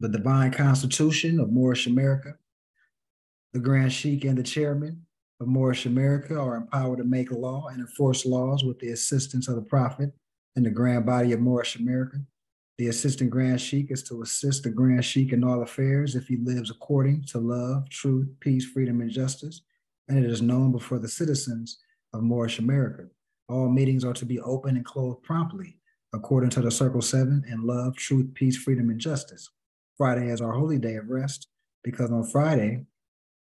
the divine constitution of Moorish America. The Grand Sheikh and the chairman of Moorish America are empowered to make law and enforce laws with the assistance of the Prophet and the grand body of Moorish America. The assistant Grand Sheikh is to assist the Grand Sheikh in all affairs if he lives according to love, truth, peace, freedom, and justice, and it is known before the citizens of Moorish America. All meetings are to be open and closed promptly, according to the Circle Seven in love, truth, peace, freedom, and justice. Friday is our holy day of rest because on Friday,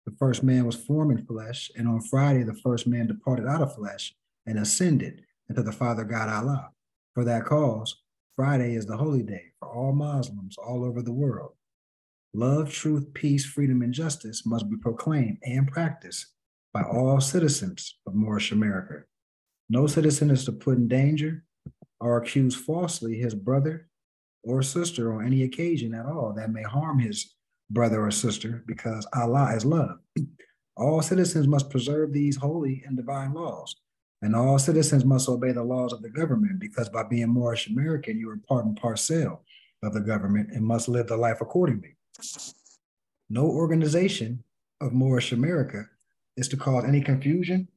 the first man was formed in flesh, and on Friday, the first man departed out of flesh and ascended into the Father God Allah. For that cause, Friday is the holy day for all Muslims all over the world. Love, truth, peace, freedom, and justice must be proclaimed and practiced by all citizens of Moorish America. No citizen is to put in danger or accuse falsely his brother or sister on any occasion at all that may harm his brother or sister because Allah is love. All citizens must preserve these holy and divine laws, and all citizens must obey the laws of the government because by being Moorish American, you are part and parcel of the government and must live the life accordingly. No organization of Moorish America is to cause any confusion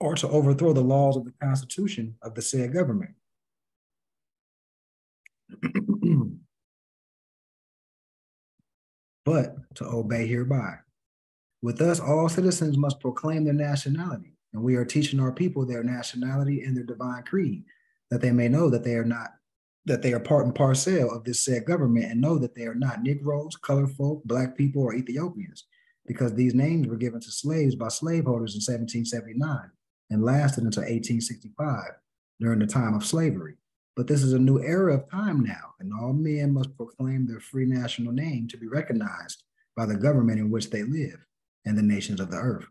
or to overthrow the laws of the Constitution of the said government. But to obey hereby. With us, all citizens must proclaim their nationality, and we are teaching our people their nationality and their divine creed, that they may know that they are not that they are part and parcel of this said government and know that they are not Negroes, colored folk, black people, or Ethiopians, because these names were given to slaves by slaveholders in 1779 and lasted until 1865 during the time of slavery. But this is a new era of time now, and all men must proclaim their free national name to be recognized by the government in which they live and the nations of the earth.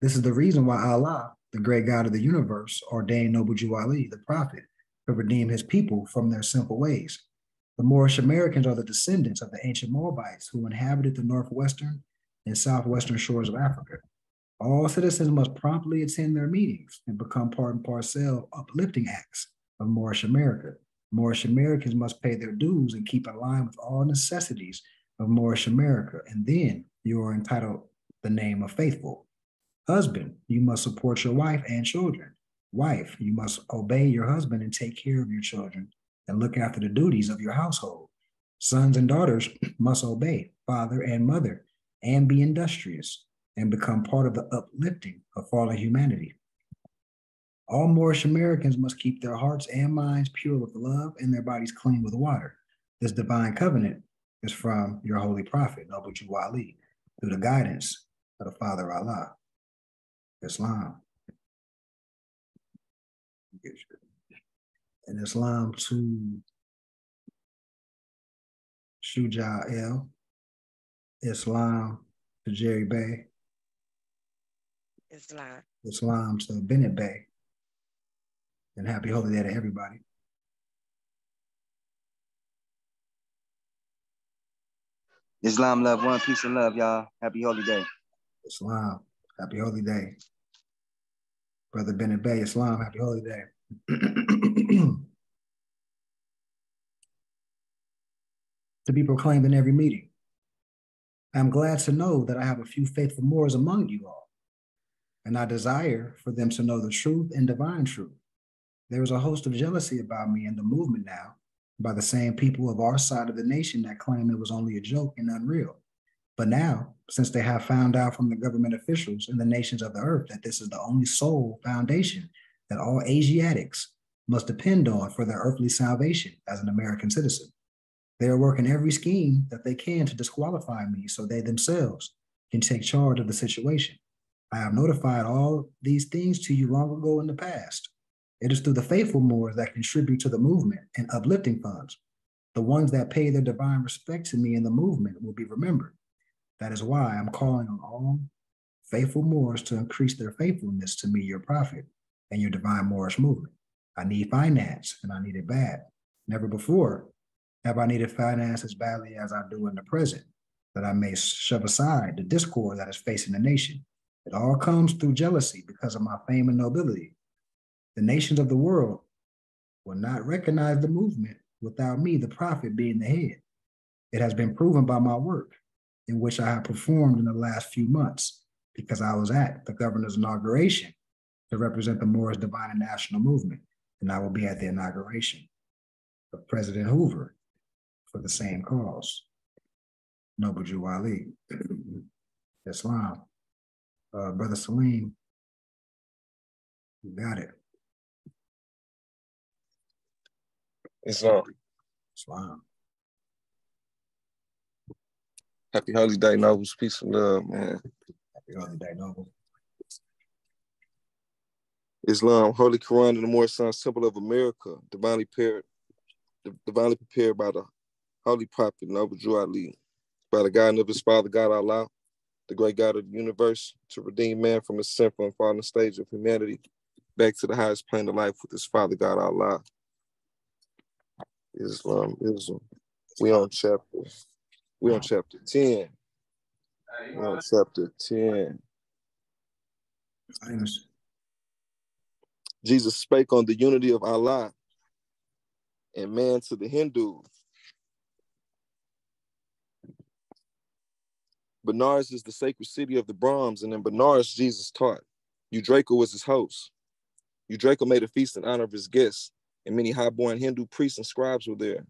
This is the reason why Allah, the great God of the universe, ordained Noble Drew Ali, the prophet, to redeem his people from their sinful ways. The Moorish Americans are the descendants of the ancient Moabites who inhabited the northwestern and southwestern shores of Africa. All citizens must promptly attend their meetings and become part and parcel of uplifting acts of Moorish America. Moorish Americans must pay their dues and keep in line with all necessities of Moorish America, and then you are entitled the name of faithful. Husband, you must support your wife and children. Wife, you must obey your husband and take care of your children and look after the duties of your household. Sons and daughters must obey father and mother and be industrious and become part of the uplifting of fallen humanity. All Moorish Americans must keep their hearts and minds pure with love and their bodies clean with water. This divine covenant is from your holy prophet, Noble Drew Ali, through the guidance of the Father Allah, Islam. And Islam to Shuja El, Islam to Jerry Bey, Islam. Islam to Bennett Bey. And happy holy day to everybody. Islam love, one peace and love, y'all. Happy holy day. Islam, happy holy day. Brother Bennett Bey, Islam, happy holy day. to be proclaimed in every meeting. I'm glad to know that I have a few faithful Moors among you all, and I desire for them to know the truth and divine truth. There is a host of jealousy about me in the movement now by the same people of our side of the nation that claim it was only a joke and unreal. But now, since they have found out from the government officials in the nations of the earth that this is the only sole foundation that all Asiatics must depend on for their earthly salvation as an American citizen, they are working every scheme that they can to disqualify me so they themselves can take charge of the situation. I have notified all these things to you long ago in the past. It is through the faithful Moors that contribute to the movement and uplifting funds. The ones that pay their divine respect to me in the movement will be remembered. That is why I'm calling on all faithful Moors to increase their faithfulness to me, your prophet, and your divine Moorish movement. I need finance and I need it bad. Never before have I needed finance as badly as I do in the present, that I may shove aside the discord that is facing the nation. It all comes through jealousy because of my fame and nobility. The nations of the world will not recognize the movement without me, the prophet, being the head. It has been proven by my work, in which I have performed in the last few months, because I was at the governor's inauguration to represent the Moorish Divine and National Movement, and I will be at the inauguration of President Hoover for the same cause. Noble Drew Ali, Islam. Uh, Brother Salim, you got it. Islam. Islam. Uh, Happy holiday, nobles. Peace and love, man. Happy holiday, Noble. Islam, Holy Quran, and the Moorish Science Temple of America, divinely prepared, divinely prepared by the Holy Prophet Noble Drew Ali, by the guidance of his Father God Allah, the great God of the universe, to redeem man from his sinful and fallen stage of humanity back to the highest plane of life with his Father God Allah. Islam, Islam. We on chapter, we on chapter 10. We on chapter 10. Jesus spake on the unity of Allah and man to the Hindus. Benares is the sacred city of the Brahms, and in Benares, Jesus taught. Udraka was his host. Udraka made a feast in honor of his guests, and many high-born Hindu priests and scribes were there.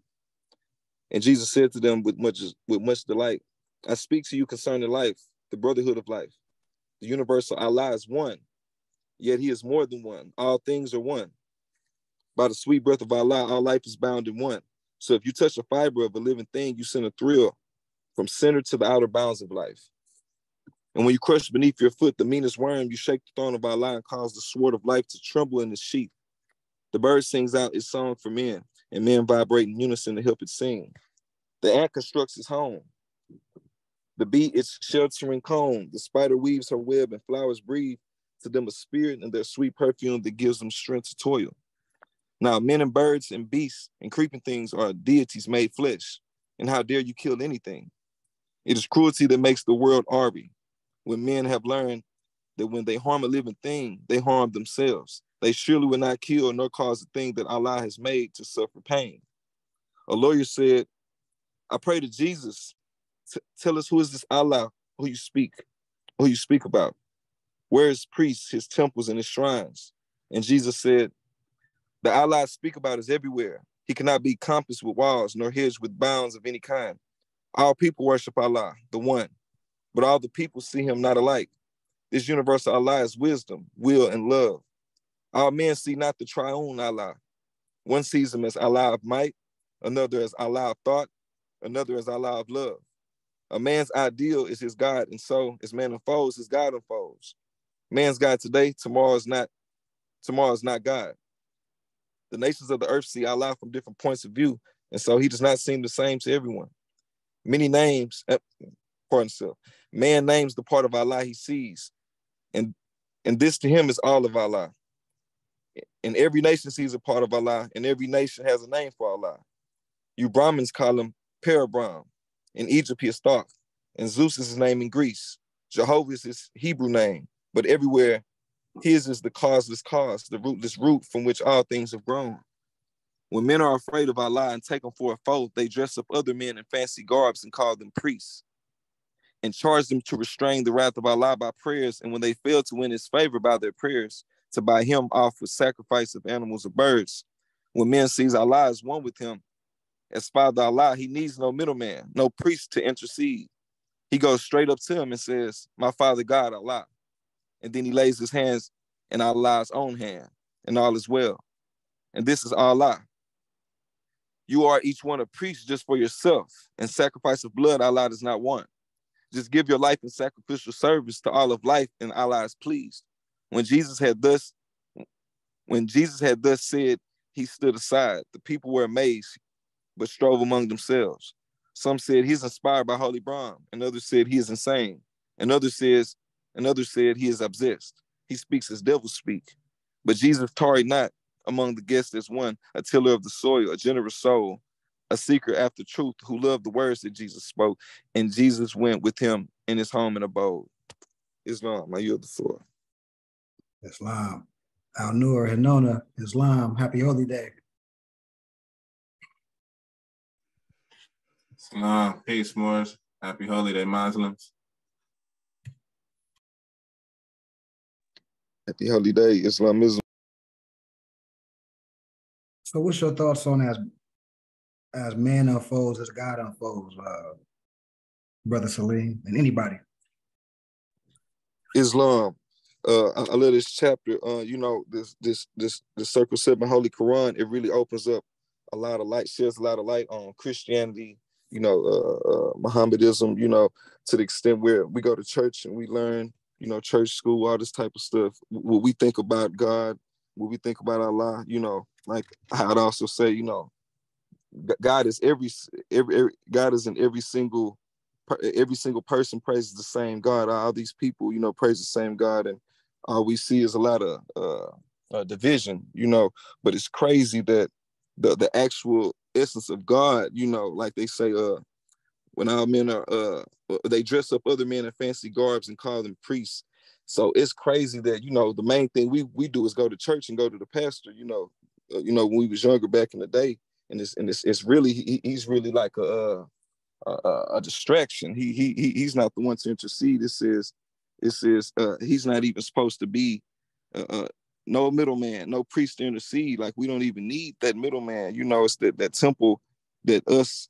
And Jesus said to them with much with much delight, I speak to you concerning life, the brotherhood of life. The universal Allah is one, yet he is more than one. All things are one. By the sweet breath of Allah, all life is bound in one. So if you touch a fiber of a living thing, you send a thrill from center to the outer bounds of life. And when you crush beneath your foot the meanest worm, you shake the throne of Allah and cause the sword of life to tremble in its sheath. The bird sings out its song for men, and men vibrate in unison to help it sing. The ant constructs its home. The bee its sheltering cone. The spider weaves her web, and flowers breathe to them a spirit and their sweet perfume that gives them strength to toil. Now, men and birds and beasts and creeping things are deities made flesh. And how dare you kill anything? It is cruelty that makes the world arby. When men have learned that when they harm a living thing, they harm themselves. They surely will not kill nor cause the thing that Allah has made to suffer pain. A lawyer said, I pray to Jesus, tell us who is this Allah who you speak, who you speak about. Where is priests, his temples, and his shrines? And Jesus said, The Allah I speak about is everywhere. He cannot be compassed with walls, nor hedged with bounds of any kind. All people worship Allah, the one, but all the people see him not alike. This universal Allah is wisdom, will, and love. All men see not the triune Allah. One sees him as Allah of might, another as Allah of thought, another as Allah of love. A man's ideal is his God, and so as man unfolds, his God unfolds. Man's God today, tomorrow is not, tomorrow is not God. The nations of the earth see Allah from different points of view, and so he does not seem the same to everyone. Many names, uh, pardon himself, man names the part of Allah he sees, and and this to him is all of Allah. And every nation sees a part of Allah, and every nation has a name for Allah. You Brahmins call him Parabrahm. In Egypt, he is Thoth, and Zeus is his name in Greece. Jehovah is his Hebrew name but everywhere his is the causeless cause, the rootless root from which all things have grown. When men are afraid of Allah and take them for a foe, they dress up other men in fancy garbs and call them priests and charge them to restrain the wrath of Allah by prayers. And when they fail to win his favor by their prayers, to buy him off with sacrifice of animals or birds. When men sees Allah as one with him, as Father Allah, he needs no middleman, no priest to intercede. He goes straight up to him and says, My Father God, Allah and then he lays his hands in Allah's own hand, and all is well. And this is Allah. You are each one a priest just for yourself, and sacrifice of blood Allah does not want. Just give your life in sacrificial service to all of life, and Allah is pleased. When Jesus had thus, when Jesus had thus said, he stood aside. The people were amazed, but strove among themselves. Some said he's inspired by Holy Brahm, and others said he is insane, and others says Another said he is obsessed. He speaks as devils speak. But Jesus tarried not among the guests as one, a tiller of the soil, a generous soul, a seeker after truth who loved the words that Jesus spoke. And Jesus went with him in his home and abode. Islam, I yield the floor. Islam. Al Nur, Hinona, Islam. Happy Holy Day. Nah, peace, Morris. Happy holiday, Muslims. Happy holiday, Islamism. So, what's your thoughts on as as man unfolds, as God unfolds, uh, brother Salim, and anybody? Islam. Uh, I, love this chapter. Uh, you know, this this this the Circle Seven Holy Quran. It really opens up a lot of light, sheds a lot of light on Christianity. You know, uh, uh, Mohammedism. You know, to the extent where we go to church and we learn. You know, church, school, all this type of stuff. What we think about God, what we think about Allah. You know, like I'd also say, you know, God is every every, every God is in every single every single person praises the same God. All these people, you know, praise the same God, and all we see is a lot of uh, uh, division, you know. But it's crazy that the the actual essence of God, you know, like they say, uh, when our men are, uh, they dress up other men in fancy garbs and call them priests. So it's crazy that you know the main thing we we do is go to church and go to the pastor. You know, uh, you know when we was younger back in the day, and it's and it's, it's really he, he's really like a, a, a distraction. He he he's not the one to intercede. This is this is uh, he's not even supposed to be uh, uh, no middleman, no priest to intercede. Like we don't even need that middleman. You know, it's that that temple that us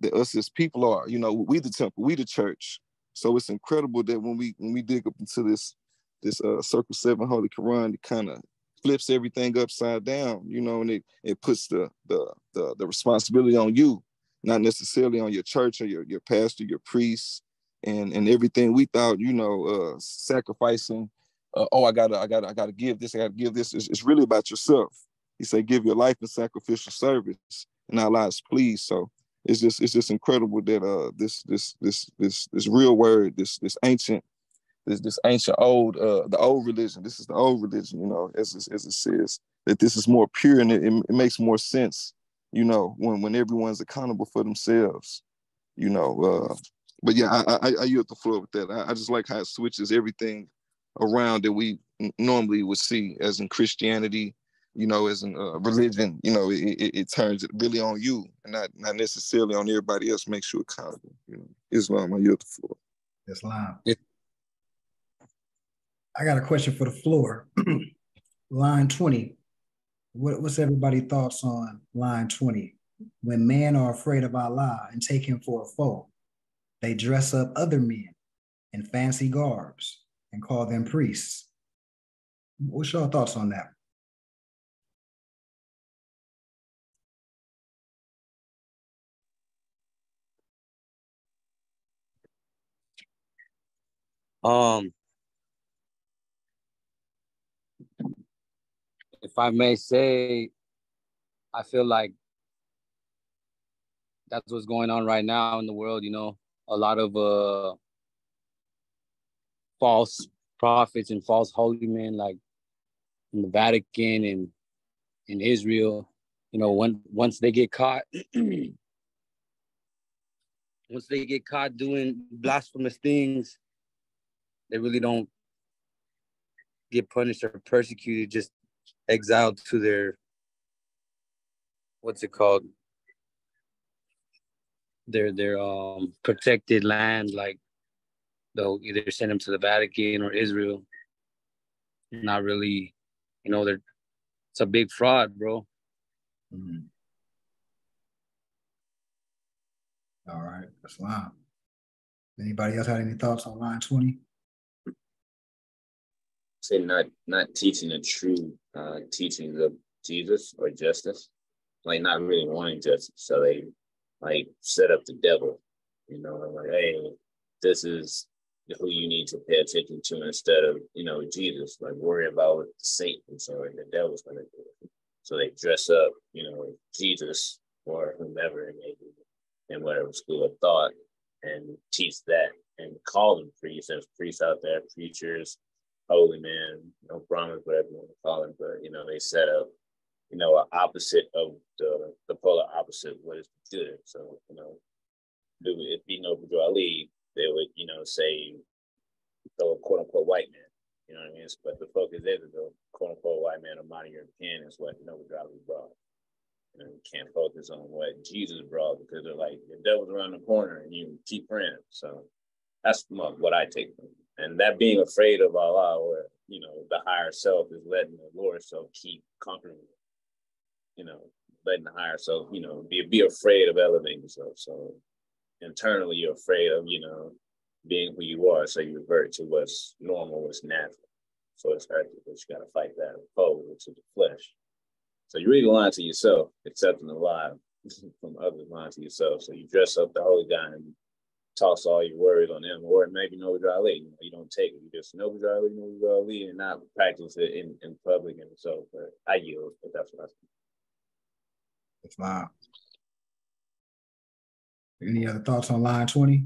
that us as people are. You know, we the temple, we the church. So it's incredible that when we when we dig up into this this uh, circle seven holy Quran, it kind of flips everything upside down, you know, and it, it puts the, the the the responsibility on you, not necessarily on your church or your, your pastor, your priest, and and everything we thought, you know, uh sacrificing, uh, oh, I gotta, I gotta, I gotta give this, I gotta give this. It's, it's really about yourself. He said, give your life in sacrificial service and our lives please. So it's just it's just incredible that uh this this this this this real word, this this ancient this this ancient old uh the old religion this is the old religion you know as, as it says that this is more pure and it, it, makes more sense you know when when everyone's accountable for themselves you know uh but yeah i i, I yield the floor with that I, I just like how it switches everything around that we normally would see as in christianity you know as in uh, religion you know it, it, it, turns it really on you and not not necessarily on everybody else makes you accountable you know islam i yield the floor islam it, I got a question for the floor. line 20. What, what's everybody thoughts on line 20? When men are afraid of Allah and take him for a foe, they dress up other men in fancy garbs and call them priests. What's your thoughts on that? Um, if I may say, I feel like that's what's going on right now in the world. You know, a lot of uh, false prophets and false holy men, like in the Vatican and in Israel. You know, when once they get caught, once they get caught doing blasphemous things, they really don't get punished or persecuted just exiled to their what's it called their their um protected land like they'll either send them to the vatican or israel not really you know they're it's a big fraud bro mm-hmm. all right islam anybody else had any thoughts on line 20 say not not teaching the true uh, teachings of Jesus or justice, like not really wanting justice. So they like set up the devil, you know, like, hey, this is who you need to pay attention to instead of, you know, Jesus, like worry about what Satan. So the devil's gonna do. So they dress up, you know, Jesus or whomever it may be in whatever school of thought and teach that and call them priests. There's priests out there, preachers, holy man, you know, Brahmins, whatever you want to call them, but you know, they set up, you know, opposite of the the polar opposite what is So, you know, do it be no Ali, they would, you know, say the quote unquote white man. You know what I mean? But the focus is the quote unquote white man of modern European is what Noble Ali brought. and can't focus on what Jesus brought because they're like the devil's around the corner and you keep praying. So that's what I take from it. And that being afraid of Allah, or you know, the higher self is letting the lower self keep conquering, you know, letting the higher self, you know, be be afraid of elevating yourself. So internally you're afraid of, you know, being who you are. So you revert to what's normal, what's natural. So it's hard, but you gotta fight that foe, is the flesh. So you read a line to yourself, accepting the lie from others lying to yourself. So you dress up the holy guy and toss all your worries on them, or maybe know Ali. You, know, you don't take it. You just know Ali, know Ali, and not practice it in, in public and so. But I yield, but that's what I think. That's fine. Any other thoughts on line 20?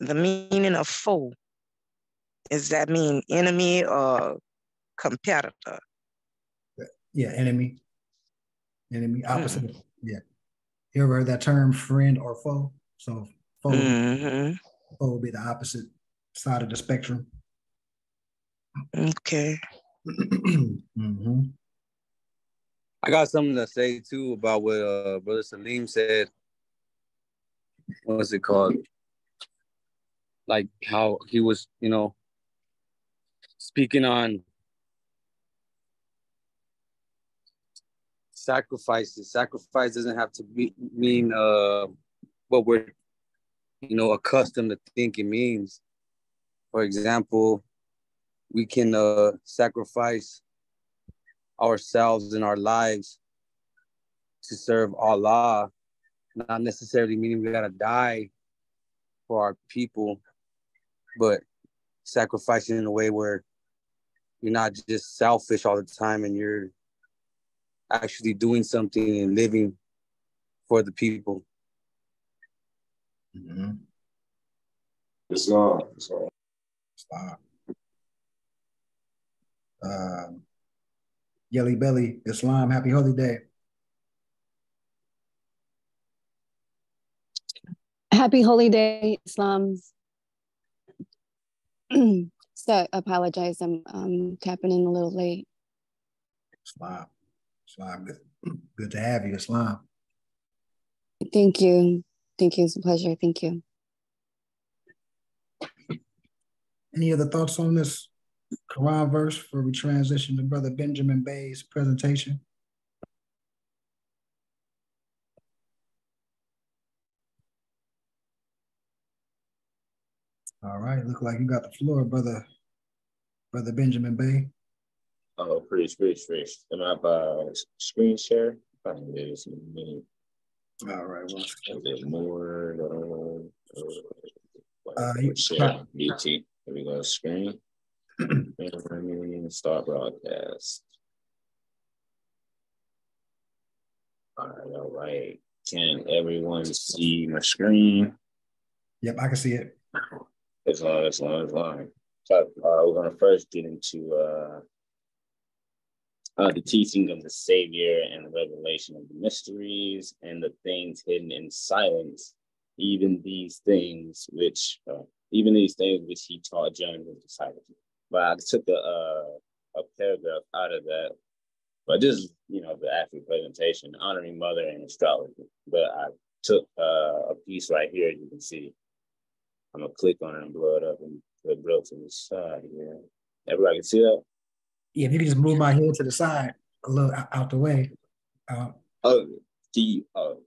The meaning of foe. Does that mean enemy or competitor? Yeah, enemy. Enemy, Hmm. opposite. Mm. Yeah. You ever heard that term friend or foe? So foe, Mm-hmm. foe would be the opposite side of the spectrum. Okay. Mm-hmm. I got something to say too about what uh, Brother Salim said. What's it called? Like how he was, you know, speaking on sacrifices. Sacrifice doesn't have to be mean uh what we're you know accustomed to think it means. For example, we can uh sacrifice ourselves and our lives to serve Allah, not necessarily meaning we gotta die for our people, but sacrificing in a way where you're not just selfish all the time and you're actually doing something and living for the people. Mm-hmm. Islam. Islam. Islam. Um, Yelly Belly, Islam, happy holy day. Happy holy day, Islam. so I apologize, I'm um, tapping in a little late. Islam. Islam, good, good to have you, Islam. Thank you. Thank you. It's a pleasure. Thank you. Any other thoughts on this Quran verse before we transition to Brother Benjamin Bey's presentation? All right, look like you got the floor, brother, brother Benjamin Bey. Oh, pretty, pretty, pretty. Am I have a screen share? All right, well, it more? Uh, uh, you, share BT. Here we go. Screen. Start broadcast. All right, all right. Can everyone see my screen? Yep, I can see it. As long, as long, as long. So uh, we're gonna first get into uh, uh, the teaching of the Savior and the revelation of the mysteries and the things hidden in silence, even these things which, uh, even these things which he taught John and his disciples. But I took a, uh, a paragraph out of that. But this is, you know, the actual presentation, honoring mother and astrology. But I took uh, a piece right here, you can see. I'm gonna click on it and blow it up and put it real to the side here. Everybody can see that? Yeah, if you can just move my head to the side a little out, the way. Uh, oh, do you, oh.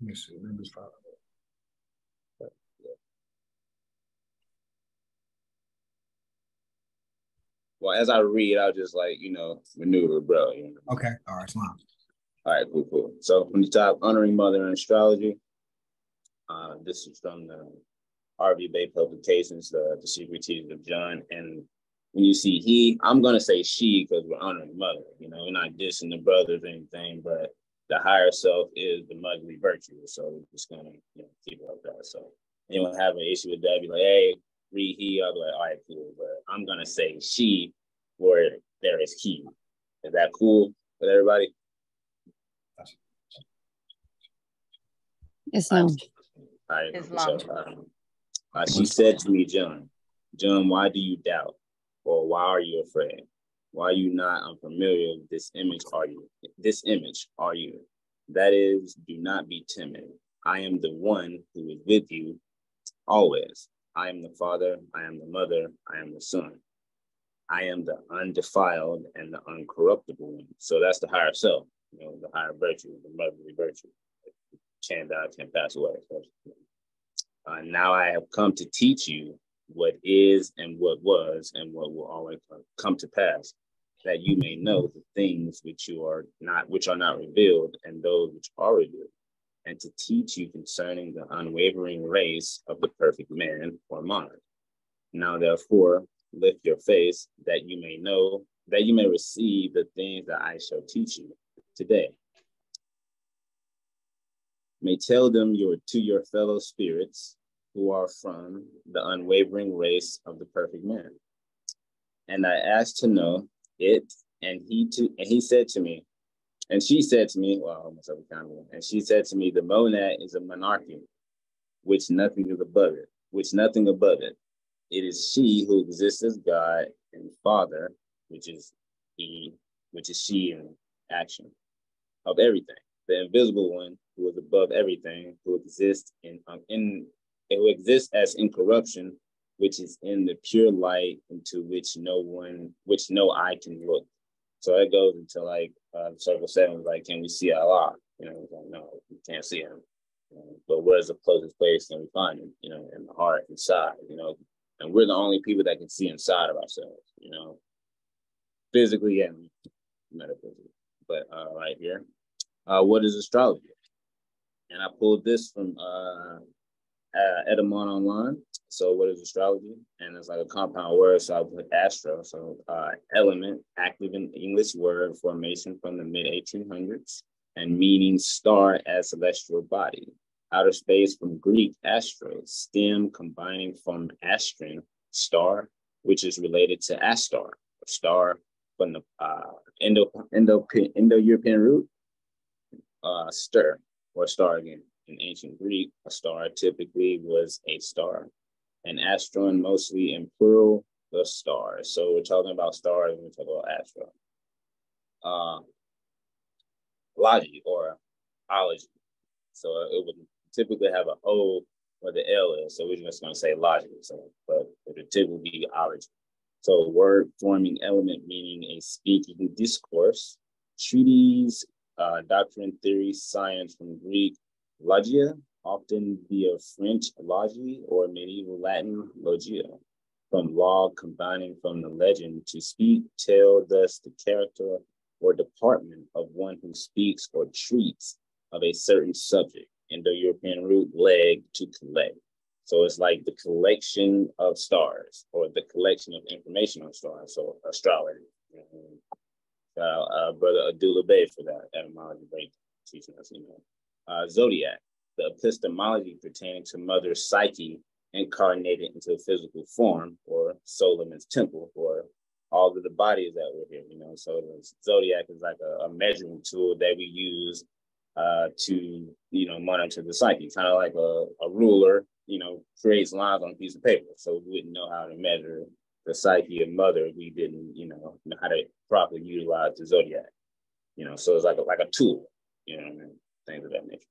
Let me see. Let me follow. Well, as I read, I'll just like, you know, maneuver, bro. You know? Okay. All right, Islam. All right, cool, cool. So from the top, honoring mother in astrology. Uh, this is from the RV Bey Publications, the, the Secret Teachings of John. And when you see he, I'm gonna say she because we're honoring mother. You know, we're not dissing the brothers or anything, but the higher self is the motherly virtue. So we're just gonna you know keep it like that. So anyone have an issue with that, be like, hey, read he, I'll be like, all right, cool. But I'm gonna say she where there is he. Is that cool with everybody? Islam. All right, Islam. So, um, Uh, she said to me, John, John, why do you doubt? Or why are you afraid? Why are you not unfamiliar with this image are you? This image are you? That is, do not be timid. I am the one who is with you always. I am the Father, I am the Mother, I am the Son. I am the undefiled and the uncorruptible one. So that's the higher self, you know, the higher virtue, the motherly virtue. Can't die, can't pass away. Uh, now I have come to teach you what is and what was and what will always come to pass, that you may know the things which you are not, which are not revealed, and those which are revealed, and to teach you concerning the unwavering race of the perfect man or monarch. Now therefore, lift your face that you may know, that you may receive the things that I shall teach you today. May tell them your to your fellow spirits who are from the unwavering race of the perfect man. And I asked to know it, and he to and he said to me, and she said to me, well, almost every kind of and she said to me, the monad is a monarchy, which nothing is above it, which nothing above it. It is she who exists as God and Father, which is he, which is she in action of everything. The invisible one who is above everything, who exists in um, in who exists as incorruption, which is in the pure light into which no one, which no eye can look. So it goes into like uh, circle seven, like, can we see Allah? You know, like, no, we can't see him. You know, but where's the closest place can we find him? You know, in the heart, inside. You know, and we're the only people that can see inside of ourselves. You know, physically and metaphysically. But uh, right here, uh, what is astrology? And I pulled this from uh, uh, Etymonline. So what is astrology? And it's like a compound word. So I put astro. So uh, element, active in English word formation from the mid 1800s and meaning star as celestial body. Outer space from Greek astro, stem combining from astron, star, which is related to aster, star from the uh, Indo, Indo, Indo-European root, uh, stir, or star again. In ancient Greek, a star typically was a star. An astron mostly in plural, the stars. So we're talking about stars when we talk about astro. Uh, logy or ology. So it would typically have an O where the L is. So we're just going to say logic. So, but it would typically be ology. So word forming element meaning a speaking discourse, treatise, uh, doctrine, theory, science from Greek, logia, often via French logi or medieval Latin logia, from law combining from the legend to speak, tell thus the character or department of one who speaks or treats of a certain subject. Indo-European root leg to collect. So it's like the collection of stars or the collection of information on stars. So astrology. Mm-hmm. Uh, uh, Brother Abdullah Bey for that etymology break teaching us, you know. Uh, zodiac, the epistemology pertaining to Mother Psyche incarnated into a physical form or Solomon's temple or all of the bodies that were here, you know. So the zodiac is like a, a measuring tool that we use uh, to, you know, monitor the psyche, kind of like a, a ruler, you know, creates lines on a piece of paper. So we wouldn't know how to measure the psyche of mother if we didn't, you know, know how to properly utilize the zodiac. You know, so it's like a, like a tool, you know, things of that nature.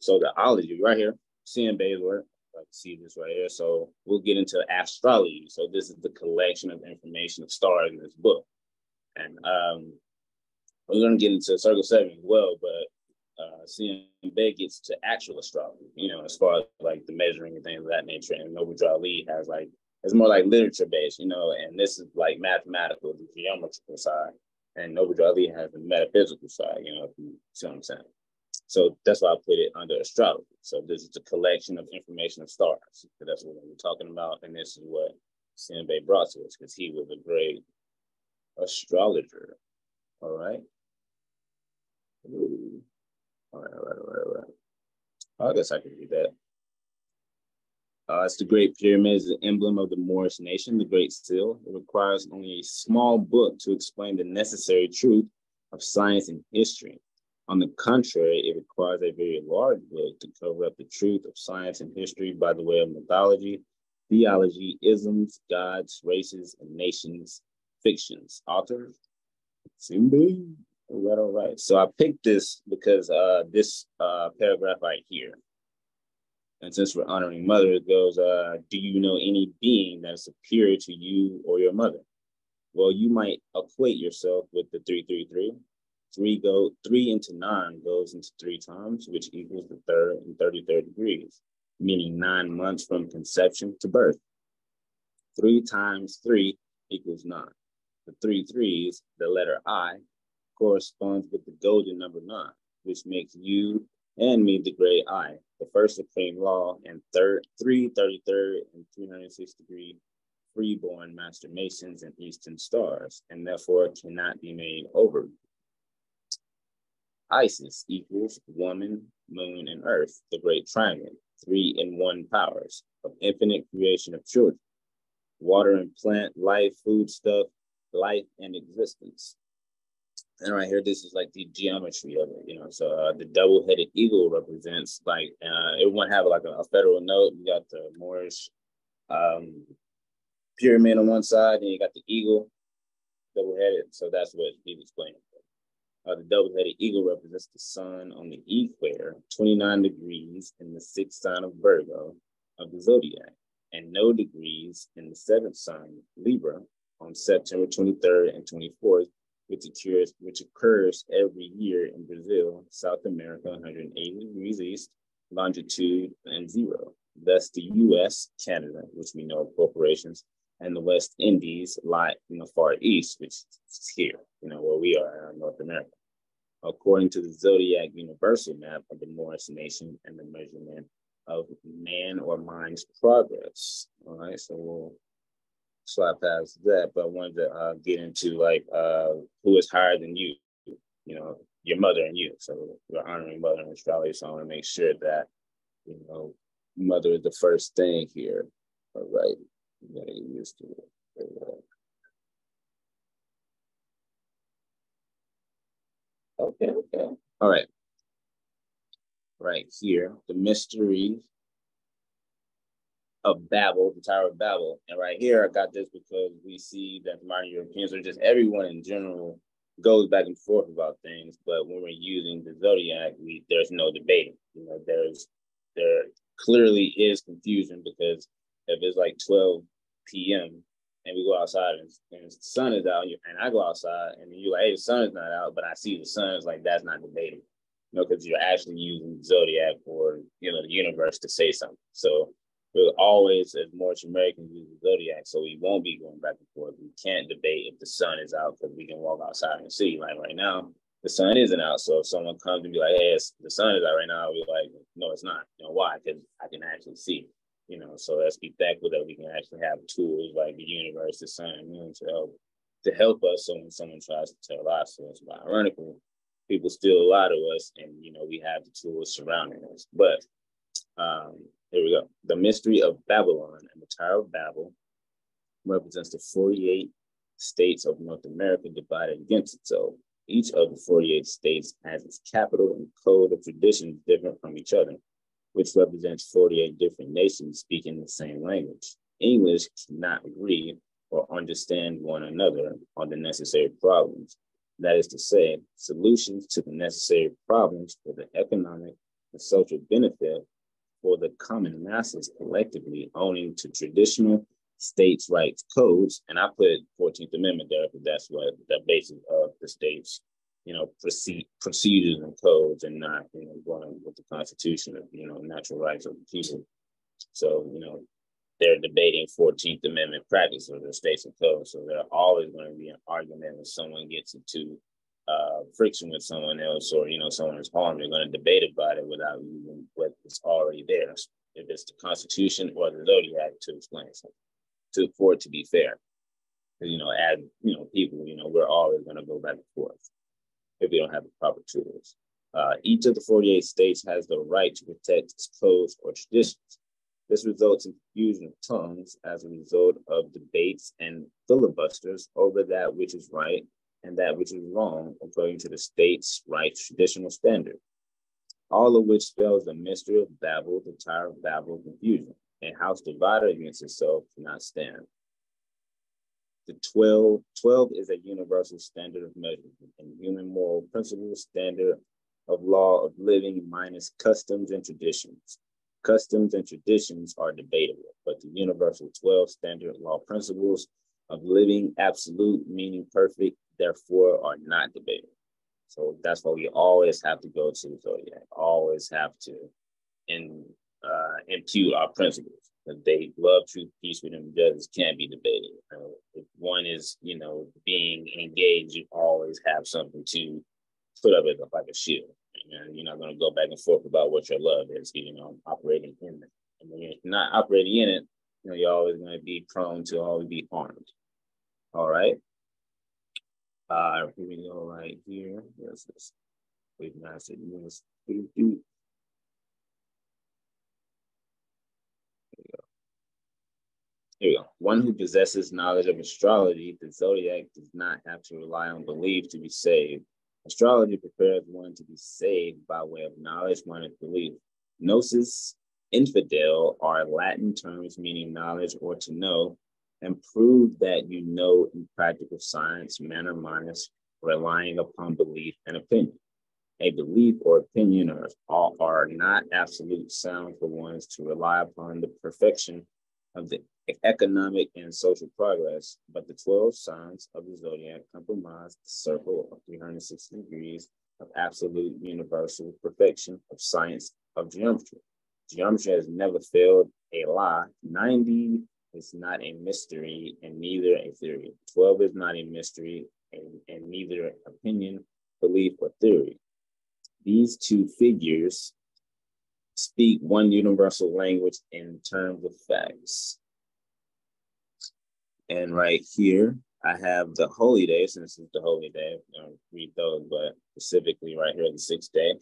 So the ology right here, seeing work, like see this right here. So we'll get into astrology. So this is the collection of information of stars in this book. And um, we're going to get into circle seven as well, but uh, Bay gets to actual astrology, you know, as far as like the measuring and things of that nature. And Noble Drew Ali has like, it's more like literature based, you know, and this is like mathematical, the geometrical side. And Noble Drew Ali has the metaphysical side, you know, if you see what I'm saying. So that's why I put it under astrology. So this is a collection of information of stars. That's what we're talking about. And this is what Sinbei brought to us because he was a great astrologer. All right. Ooh. All right, all right, all right, all right. I guess I can do that. Uh, it's the Great Pyramid, is the emblem of the Moorish nation, the Great Seal. It requires only a small book to explain the necessary truth of science and history. On the contrary, it requires a very large book to cover up the truth of science and history by the way of mythology, theology, isms, gods, races, and nations, fictions. Author, Simba. All right, all right. So I picked this because uh, this uh, paragraph right here. And since we're honoring mother, it goes, uh, do you know any being that is superior to you or your mother? Well, you might equate yourself with the 333. Three go three into nine goes into three times, which equals the third and 33rd degrees, meaning nine months from conception to birth. Three times three equals nine. The three threes, the letter I, corresponds with the golden number nine, which makes you and me the great I, the first supreme law, and third, three 33rd and 306 degree freeborn master masons and eastern stars, and therefore cannot be made over. Isis equals woman, moon, and earth, the great triangle, three in one powers of infinite creation of children, water and plant, life, food stuff, life and existence. And right here, this is like the geometry of it, you know. So uh, the double-headed eagle represents like uh, it won't have like a, a, federal note. You got the Moorish um, pyramid on one side, and you got the eagle, double-headed. So that's what he was explaining. Uh, the double-headed eagle represents the sun on the equator, 29 degrees in the sixth sign of Virgo of the zodiac, and no degrees in the seventh sign, Libra, on September 23rd and 24th, which occurs, which occurs every year in Brazil, South America, 180 degrees east, longitude, and zero. Thus, the US, Canada, which we know of corporations, and the West Indies lie in the far east, which is here, you know, where we are in North America. According to the Zodiac Universal Map of the Moorish Nation and the measurement of man or mind's progress. All right, so we'll slide past that, but I wanted to uh, get into like uh, who is higher than you, you know, your mother and you. So we're honoring mother in astrology, so I want to make sure that, you know, mother is the first thing here. All right, you used to it. Okay, okay. All right. Right here, the mysteries of Babel, the Tower of Babel. And right here, I got this because we see that modern Europeans or just everyone in general goes back and forth about things. But when we're using the zodiac, we there's no debating. You know, there's there clearly is confusion because if it's like 12 p.m. and we go outside and, and the sun is out, and I go outside and you're like, hey, the sun is not out, but I see the sun, it's like that's not debating. You know, because you're actually using zodiac for you know the universe to say something. So we'll always, as Morris Americans, use the zodiac, so we won't be going back and forth. We can't debate if the sun is out because we can walk outside and see. Like right now, the sun isn't out. So if someone comes and be like, "Hey, the sun is out right now," I'll be like, "No, it's not." You know why? Because I can actually see. You know, so let's be thankful that we can actually have tools like the universe, the sun, and moon to help to help us. So when someone tries to tell lies to us, but ironically, people still lie to us, and you know we have the tools surrounding us. But um, here we go. The mystery of Babylon and the Tower of Babel represents the 48 states of North America divided against itself. Each of the 48 states has its capital and code of traditions different from each other, which represents 48 different nations speaking the same language. English cannot agree or understand one another on the necessary problems. That is to say, solutions to the necessary problems for the economic and social benefit for the common masses collectively owning to traditional states' rights codes. And I put 14th Amendment there because that's what the basis of the states, you know, proceed, procedures and codes and not, you know, going with the Constitution of, you know, natural rights of the people. So, you know, they're debating 14th Amendment practice of the states and codes. So there's always going to be an argument if someone gets into uh, friction with someone else or you know someone is harmed, They're going to debate about it without even what is already there. If it's the Constitution or the Zodiac to explain something, to for it to be fair. You know, as you know, people, you know, we're always going to go back and forth if we don't have the proper tools. Uh, each of the 48 states has the right to protect its codes or traditions. This results in confusion of tongues as a result of debates and filibusters over that which is right and that which is wrong according to the state's right traditional standard. All of which spells the mystery of Babel, the Tower of Babel, confusion. A house divided against itself cannot stand. The 12, 12 is a universal standard of measurement and human moral principle standard of law of living minus customs and traditions. Customs and traditions are debatable, but the universal 12 standard law principles of living absolute, meaning perfect, therefore are not debatable. So that's why we always have to go to the zodiac, always have to in, uh, impute our principles. They love, truth, peace, freedom, justice can't be debated. If one is, you know, being engaged, you always have something to put up as like a shield. And you're not going to go back and forth about what your love is, you know, operating in it. And when you're not operating in it, you know, you're always going to be prone to always be harmed. All right. Uh, here we go right here. Where's this? Wait, master, yes. Here we go. Here we go. One who possesses knowledge of astrology, the zodiac does not have to rely on belief to be saved. Astrology prepares one to be saved by way of knowledge minus belief. Gnosis, infidel are Latin terms meaning knowledge or to know, and prove that you know in practical science, manner minus relying upon belief and opinion. A belief or opinion are, are not absolute sound for ones to rely upon the perfection of the economic and social progress, but the 12 signs of the zodiac comprise the circle of 360 degrees of absolute universal perfection of science of geometry. Geometry has never failed a lie. 90 is not a mystery and neither a theory. 12 is not a mystery and, and neither opinion, belief, or theory. These two figures speak one universal language in terms of facts. And right here, I have the holy day, since it's the holy day. I read those, but specifically right here, the sixth day,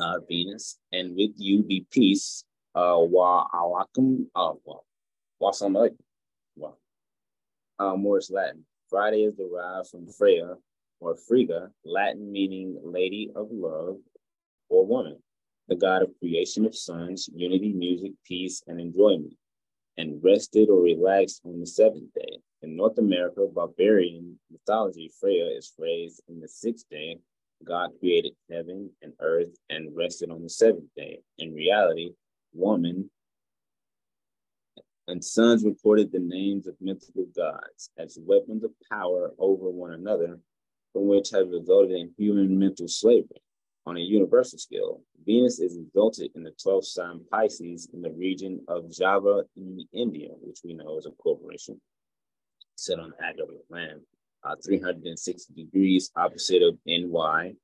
uh, Venus. And with you be peace, uh, wa alakum, uh, wa alaikum. Wow. Uh, Morris Latin. Friday is derived from Freya or Frigga, Latin meaning lady of love or woman, the god of creation of suns, unity, music, peace, and enjoyment and rested or relaxed on the seventh day. In North America, barbarian mythology, Freya is phrased in the sixth day. God created heaven and earth and rested on the seventh day. In reality, woman and sons reported the names of mythical gods as weapons of power over one another, from which has resulted in human mental slavery. On a universal scale, Venus is exalted in the 12th sign Pisces in the region of Java in India, which we know is a corporation set on agricultural land, uh, 360 degrees opposite of NY,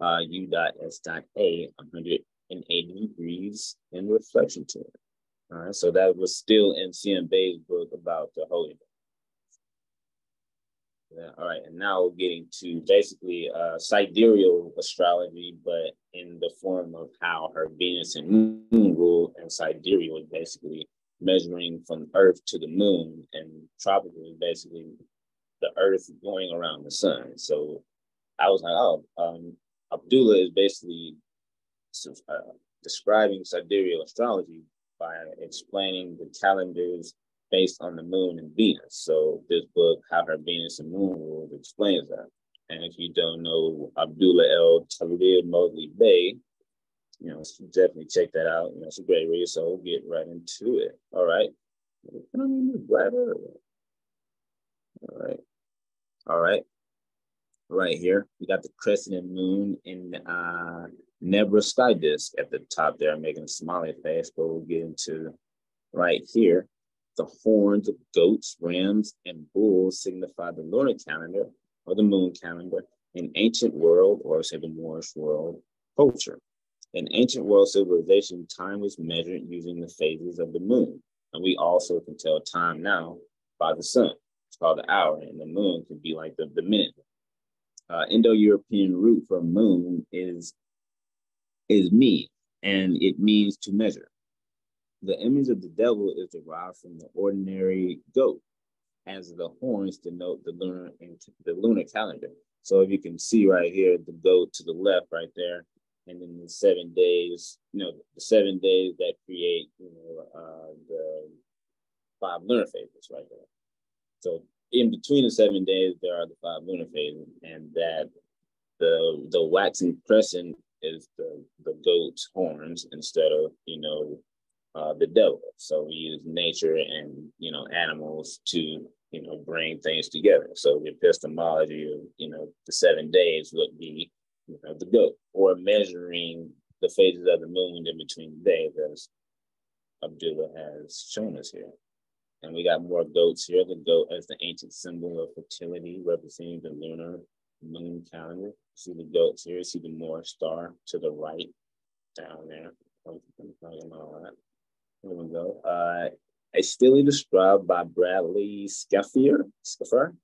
uh, dot S dot A, 180 degrees in reflection to it. All right, so that was still in CM Bey's book about the holy yeah, all right, and now we're getting to basically uh, sidereal astrology, but in the form of how her Venus and Moon rule, and sidereal is basically measuring from Earth to the Moon, and tropical is basically the Earth going around the Sun. So I was like, oh, um, Abdullah is basically uh, describing sidereal astrology by explaining the calendars based on the moon and Venus. So this book, How Her Venus and Moon Rules, explains that. And if you don't know Abdullah El Talib Mosley Bey, you know, definitely check that out. You know, it's a great read. So we'll get right into it. All right. All right. All right. Right here, we got the crescent and moon in uh, Nebra sky disk at the top there. Making a smiley face, but we'll get into right here. The horns of goats, rams, and bulls signify the lunar calendar or the moon calendar in ancient world, or say the Moorish world, culture. In ancient world civilization, time was measured using the phases of the moon. And we also can tell time now by the sun. It's called the hour, and the moon could be like the, the minute. Uh, Indo-European root for moon is, is me, and it means to measure. The image of the devil is derived from the ordinary goat, as the horns denote the lunar the lunar calendar. So if you can see right here, the goat to the left right there, and then the seven days, you know, the seven days that create, you know, uh, the five lunar phases right there. So in between the seven days, there are the five lunar phases, and that the the waxing crescent is the the goat's horns instead of you know uh, the devil. So we use nature and you know animals to you know bring things together. So the epistemology of you know the seven days would be you know the goat, or measuring the phases of the moon in between the days, as Abdullah has shown us here. And we got more goats here. The goat as the ancient symbol of fertility, representing the lunar moon calendar. See the goats here. See the Morris star to the right down there. Here we go. Uh, a stele described by Bradley Scaffier, Scaffer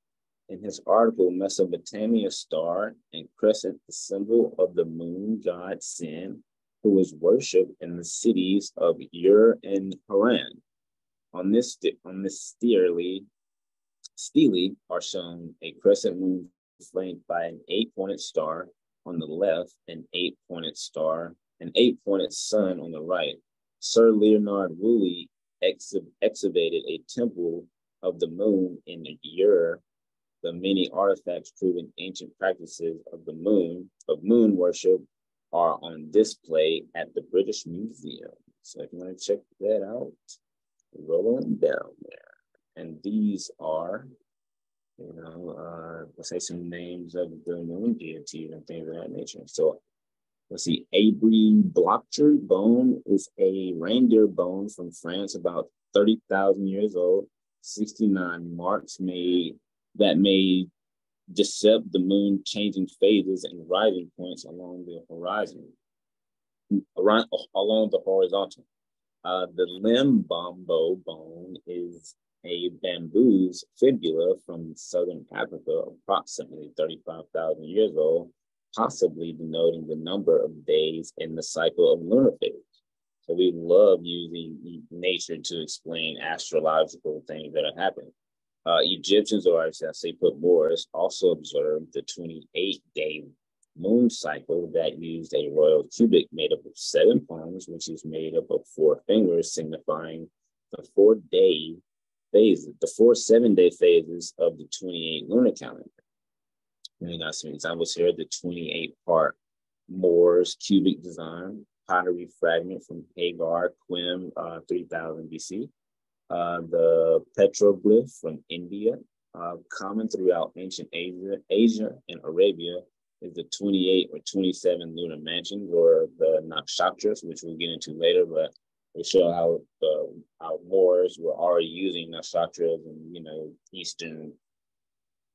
in his article, Mesopotamia Star and Crescent, the symbol of the moon god Sin, who was worshipped in the cities of Ur and Haran. On this, on this stele, stele are shown a crescent moon flanked by an eight-pointed star on the left, an eight-pointed star, an eight-pointed sun on the right, Sir Leonard Woolley excavated a temple of the moon in Ur. The many artifacts proving ancient practices of the moon, of moon worship, are on display at the British Museum. So if you want to check that out, roll on down there. And these are, you know, uh, let's say some names of the moon deities and things of that nature. So let's see, Abri Blanchard bone is a reindeer bone from France, about 30,000 years old, 69 marks made that may decept the moon changing phases and rising points along the horizon, around, along the horizontal. Uh, the Lebombo bone is a bamboo's fibula from southern Africa, approximately 35,000 years old, possibly denoting the number of days in the cycle of lunar phase. So we love using nature to explain astrological things that are happening. Uh, Egyptians, or I should say put Moors, also observed the 28 day moon cycle that used a royal cubit made up of seven palms, which is made up of four fingers, signifying the four day phases, the four seven day phases of the 28 lunar calendar. We got some examples here. The 28 part Moors cubic design, pottery fragment from Hagar Qim, uh, 3000 BC. Uh, the petroglyph from India, uh, common throughout ancient Asia, Asia and Arabia, is the 28 or 27 lunar mansions or the nakshatras, which we'll get into later, but they show how the how Moors were already using nakshatras and you know Eastern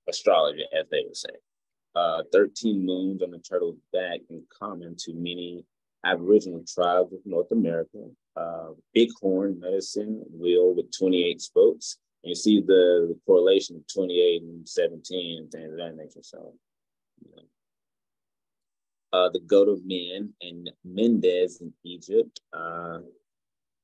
astrology, as they would say uh, 13 moons on the turtle's back in common to many Aboriginal tribes of North America. Uh, bighorn medicine wheel with 28 spokes. And you see the, the, correlation of 28 and 17 and things of that nature. So, uh, the goat of men and Mendes in Egypt. Uh,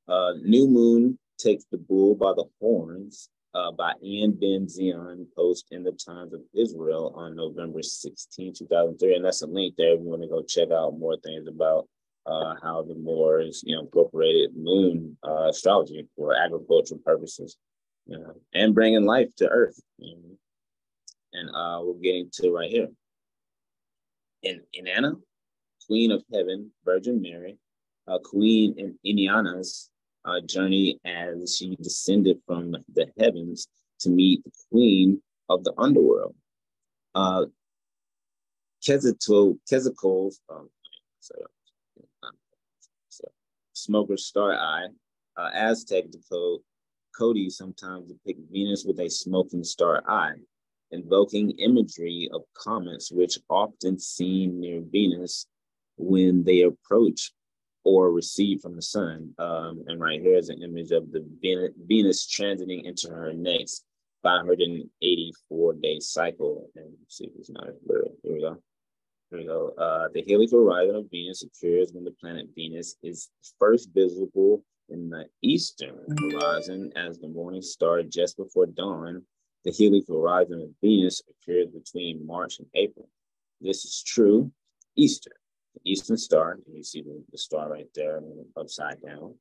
uh, new moon takes the bull by the horns uh, by Ilan Ben Zion, post in the Times of Israel on November 16, 2003. And that's a link there if you want to go check out more things about uh, how the Moors, you know, incorporated moon uh, astrology for agricultural purposes, you know, and bringing life to Earth. You know? And uh, we're getting to right here. In Inanna, Queen of Heaven, Virgin Mary, uh, Queen in Inanna's uh, journey as she descended from the heavens to meet the queen of the underworld. Uh, Quetzalcoatl, um, sorry, smoker star eye, uh, Aztec decode, Cody sometimes depict Venus with a smoking star eye, invoking imagery of comets, which often seen near Venus when they approach or receive from the sun. Um, and right here is an image of the Venus transiting into her next 584 day cycle. And see if it's not blurry. Here we go. Here we go. Uh, the heliacal horizon of Venus occurs when the planet Venus is first visible in the eastern horizon as the morning star just before dawn. The heliacal horizon of Venus occurs between March and April. This is true Easter, eastern star, you see the, the star right there upside down.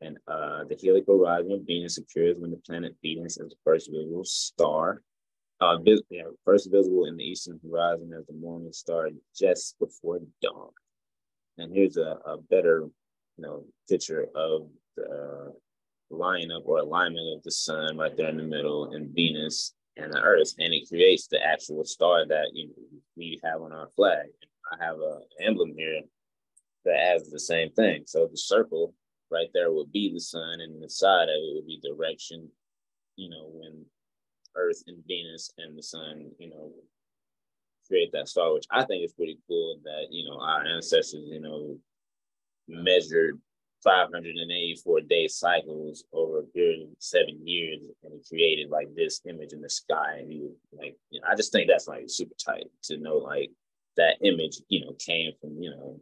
And uh, the heliacal horizon of Venus occurs when the planet Venus is the first visible star, uh, vis- yeah, first visible in the eastern horizon as the morning star just before dawn. And here's a, a better, you know, picture of the lineup or alignment of the sun right there in the middle and Venus and the Earth, and it creates the actual star that you know, we have on our flag. I have an emblem here that has the same thing. So the circle right there would be the sun, and the side of it would be direction. You know, when Earth and Venus and the sun, you know, create that star, which I think is pretty cool. That you know our ancestors, you know, measured 584 day cycles over a period of seven years and created like this image in the sky and he like you know i just think that's like super tight to know like that image you know came from you know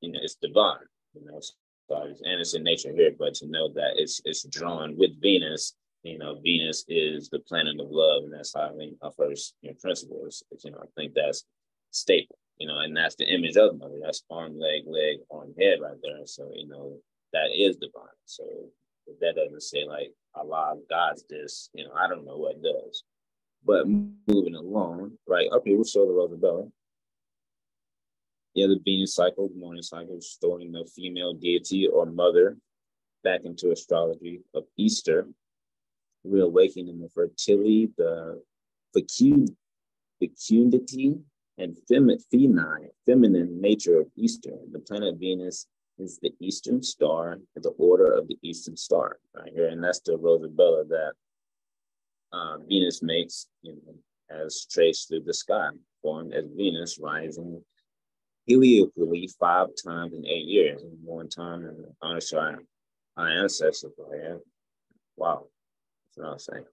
you know it's divine you know and it's in nature here but to know that it's it's drawn with venus you know venus is the planet of love and that's how i mean our first you know, principle is, you know i think that's staple you know, and that's the image of mother. That's arm, leg, leg, arm, head right there. So, you know, that is divine. So that doesn't say like Allah God's this, you know, I don't know what does. But moving along, right up here, we'll show the Rosabella. Yeah, the Venus cycle, the morning cycle, restoring the female deity or mother back into astrology of Easter, reawakening the fertility, the fecundity, and femi- feminine, feminine nature of Easter. The planet Venus is the eastern star, the order of the eastern star, right here. And that's the Rosabella that uh, Venus makes, you know, as traced through the sky, formed as Venus rising heliacally five times in eight years, one time in honor to our, our ancestors. Right? Wow, that's what I'm saying.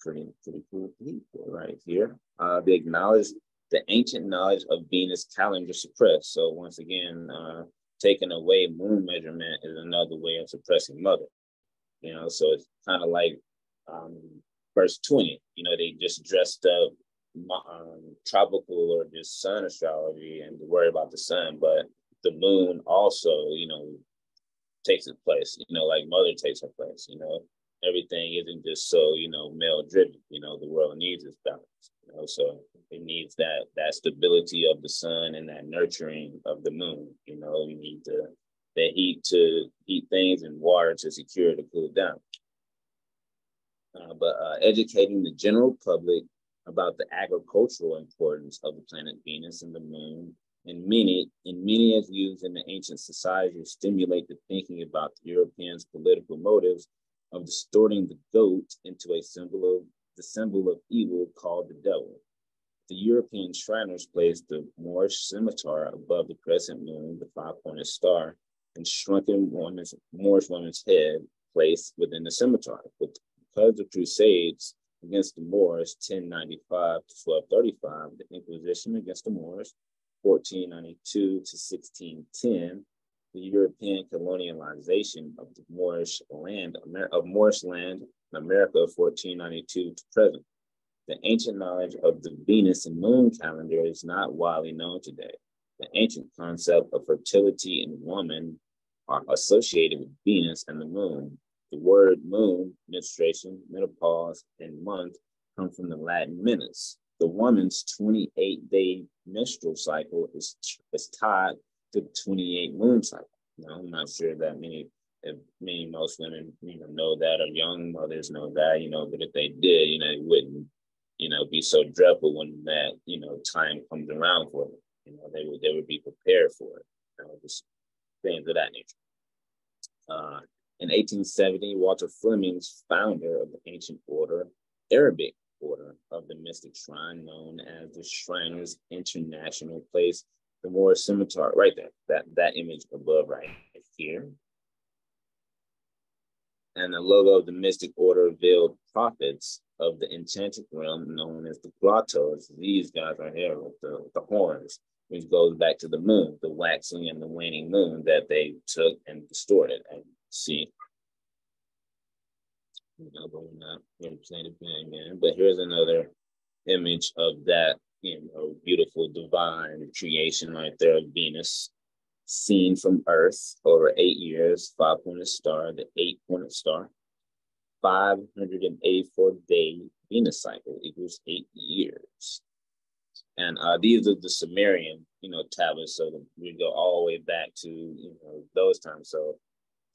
Pretty, pretty cool people right here. Uh, they acknowledge the ancient knowledge of Venus calendar suppressed. So once again, uh, taking away moon measurement is another way of suppressing mother. You know, so it's kind of like um, verse 20, you know, they just dressed up um, tropical or just sun astrology and to worry about the sun, but the moon also, you know, takes its place, you know, like mother takes her place, you know, everything isn't just so, you know, male driven, you know, the world needs its balance, you know, so it needs that that stability of the sun and that nurturing of the moon. You know, you need the the heat to heat things and water to secure to cool down. Uh, but uh, educating the general public about the agricultural importance of the planet Venus and the moon, and many, and many as used in the ancient society to stimulate the thinking about the Europeans' political motives of distorting the goat into a symbol of the symbol of evil called the devil. The European Shriners placed the Moorish scimitar above the crescent moon, the five-pointed star, and shrunken woman's, Moorish woman's head placed within the scimitar. But because the Crusades against the Moors, 1095 to 1235, the Inquisition against the Moors, 1492 to 1610, the European colonialization of the Moorish land of Moorish land in America, 1492 to present. The ancient knowledge of the Venus and moon calendar is not widely known today. The ancient concept of fertility in woman are associated with Venus and the moon. The word moon, menstruation, menopause, and month come from the Latin minus. The woman's 28 day menstrual cycle is, is tied to the 28 moon cycle. Now, I'm not sure that many, if many, most women, you know, know that or young mothers know that, you know, but if they did, you know, it wouldn't you know, be so dreadful when that, you know, time comes around for them. You know, they would they would be prepared for it. You know, just things of that nature. Uh, in 1870, Walter Fleming's founder of the ancient order, Arabic order of the mystic shrine known as the Shriners International Place, the Moorish Scimitar, right there, that, that image above right here. And the logo of the mystic order veiled prophets of the enchanted realm known as the grottos. These guys are here with the, the horns, which goes back to the moon, the waxing and the waning moon that they took and distorted. And see, we're not representing being man. But here's another image of that, you know, beautiful divine creation right there of Venus, seen from Earth over eight years, five pointed star, the eight pointed star, 584 day Venus cycle equals eight years. And uh, these are the Sumerian, you know, tablets. So we go all the way back to, you know, those times. So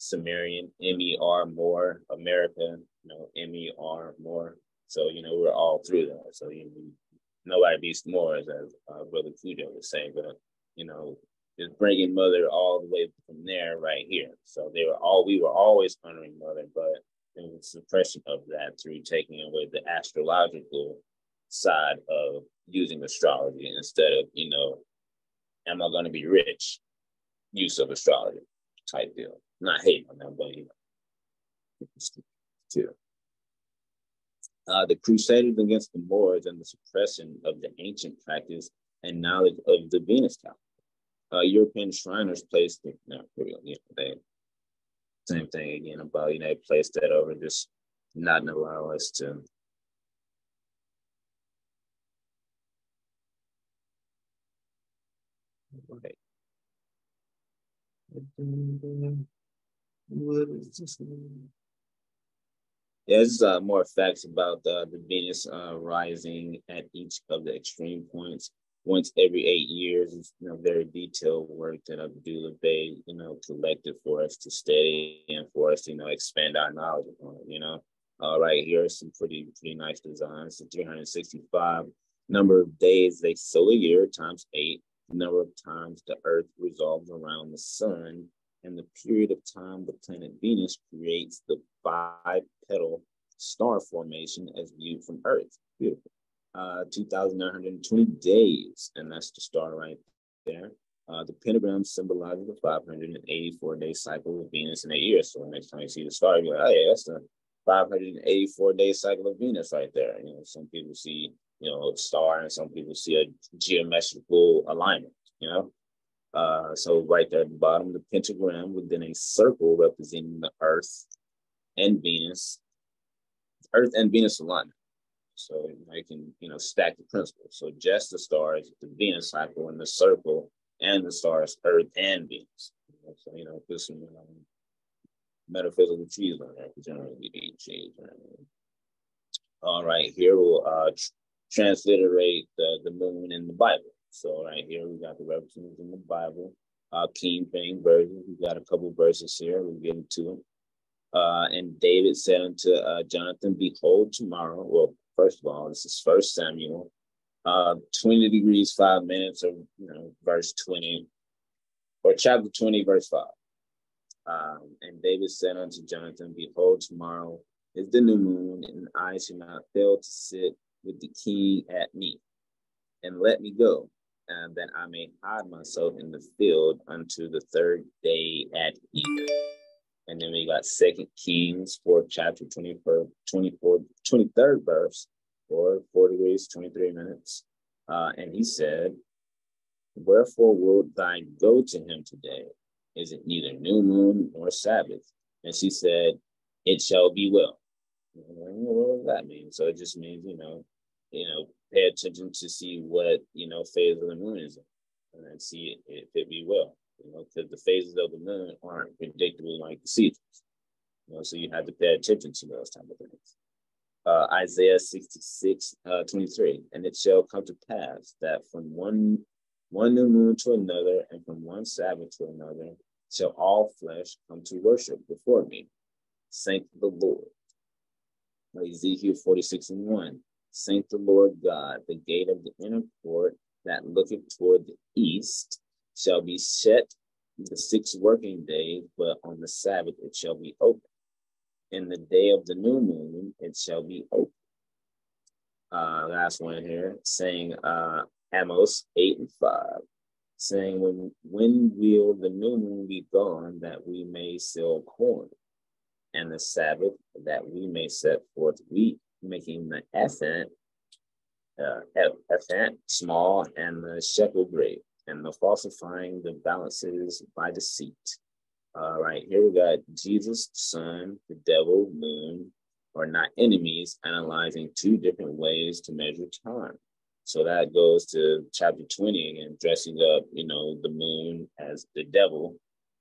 Sumerian, M-E-R, more, America, you know, M-E-R, more. So, you know, we're all through that. So, you know, nobody beats Moors, as uh, Brother Cujo was saying, but, you know, just bringing mother all the way from there right here. So they were all, we were always honoring mother, but it was suppression of that through taking away the astrological side of using astrology instead of, you know, am I going to be rich? Use of astrology type deal. Not hating on them, but you know, too. Uh, the Crusaders against the Moors and the suppression of the ancient practice and knowledge of the Venus calendar. Uh, European Shriners placed the, no, you know, they, same thing again about, you know, placed that over just not allow us to Right. Yeah, there's uh, more facts about uh, the Venus uh, rising at each of the extreme points once every eight years. It's you know very detailed work that Abdullah Bey you know collected for us to study and for us to you know expand our knowledge on it. You know, All right, right here are some pretty pretty nice designs. The 365 number of days they solar year times eight number of times the Earth revolves around the sun, and the period of time the planet Venus creates the five petal star formation as viewed from Earth. Beautiful. Uh, 2,920 days, and that's the star right there. Uh, the pentagram symbolizes the 584 day cycle of Venus in a year. So the next time you see the star, you're like, oh yeah, that's the 584 day cycle of Venus right there. You know, some people see you know, a star, and some people see a geometrical alignment, you know. Uh, so right there at the bottom, the pentagram within a circle representing the Earth and Venus, Earth and Venus alignment. So you, can, you know, stack the principles. So just the stars, the Venus cycle, and the circle, and the stars, Earth and Venus. So you know, put some metaphysical cheese on there. Generally, cheese. All right, here we'll uh, transliterate the, the moon in the Bible. So right here we got the references in the Bible, uh, King James version. We got a couple verses here. We'll get into them. Uh, and David said unto uh, Jonathan, Behold, tomorrow. Well, first of all, this is First Samuel, uh, 20 degrees five minutes, or you know, verse 20, or chapter 20, verse five. Um, and David said unto Jonathan, Behold, tomorrow is the new moon, and I shall not fail to sit with the king at me, and let me go, and that I may hide myself in the field unto the third day at even. And then we got Second Kings, fourth chapter, 24, 24, 23rd verse, or 4 degrees, 23 minutes. Uh, and he said, Wherefore wilt thou go to him today? Is it neither new moon nor Sabbath? And she said, It shall be well. What does that mean? So it just means, you know, you know, pay attention to see what, you know, phase of the moon is in and then see if it be well, you know, because the phases of the moon aren't predictable like the seasons. You know, so you have to pay attention to those type of things. Uh, Isaiah 66, uh, 23, and it shall come to pass that from one one new moon to another, and from one Sabbath to another, shall all flesh come to worship before me. Thank the Lord. Ezekiel 46 and 1. Saint the Lord God, the gate of the inner court that looketh toward the east shall be shut the six working days, but on the Sabbath it shall be open. In the day of the new moon it shall be open. Uh, last one here, saying uh, Amos 8 and 5, saying, when, when will the new moon be gone that we may sell corn, and the Sabbath that we may set forth wheat making the ephah, uh, small and the shekel great, and the falsifying the balances by deceit. All right, here we got Jesus, sun, the devil, moon, are not enemies, analyzing two different ways to measure time. So that goes to chapter 20 again, dressing up, you know, the moon as the devil,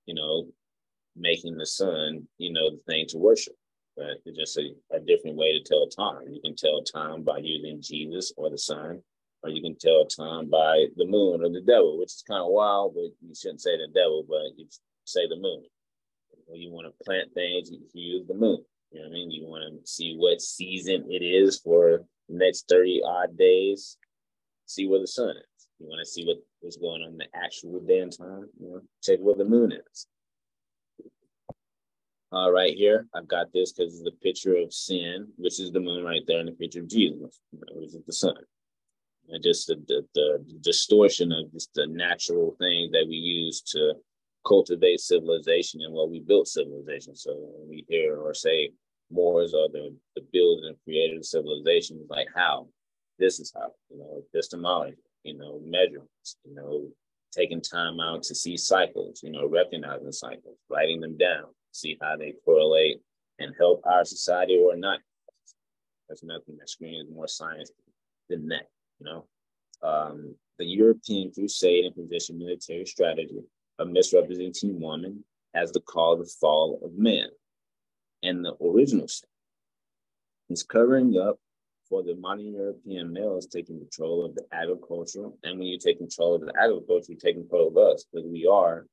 you know, making the sun, you know, the thing to worship. It's just a, a different way to tell time. You can tell time by using Jesus or the sun, or you can tell time by the moon or the devil, which is kind of wild, but you shouldn't say the devil, but you say the moon. When you want to plant things, you use the moon. You know what I mean? You want to see what season it is for the next 30 odd days, see where the sun is. You want to see what, what's going on in the actual day and time, you know, check where the moon is. Uh, right here, I've got this because it's the picture of sin, which is the moon right there, and the picture of Jesus, which is the sun. And just the, the, the distortion of just the natural thing that we use to cultivate civilization and what we built civilization. So when we hear or say Moors are the, the builders and creators of civilization, like how? This is how, you know, epistemology, you know, measurements, you know, taking time out to see cycles, you know, recognizing cycles, writing them down, see how they correlate and help our society or not. There's nothing that screams more science than that, you know. Um, the European crusade and position military strategy of misrepresenting woman as the cause of fall of man and the original sin. is covering up for the modern European males taking control of the agriculture. And when you take control of the agriculture, you take control of us because we are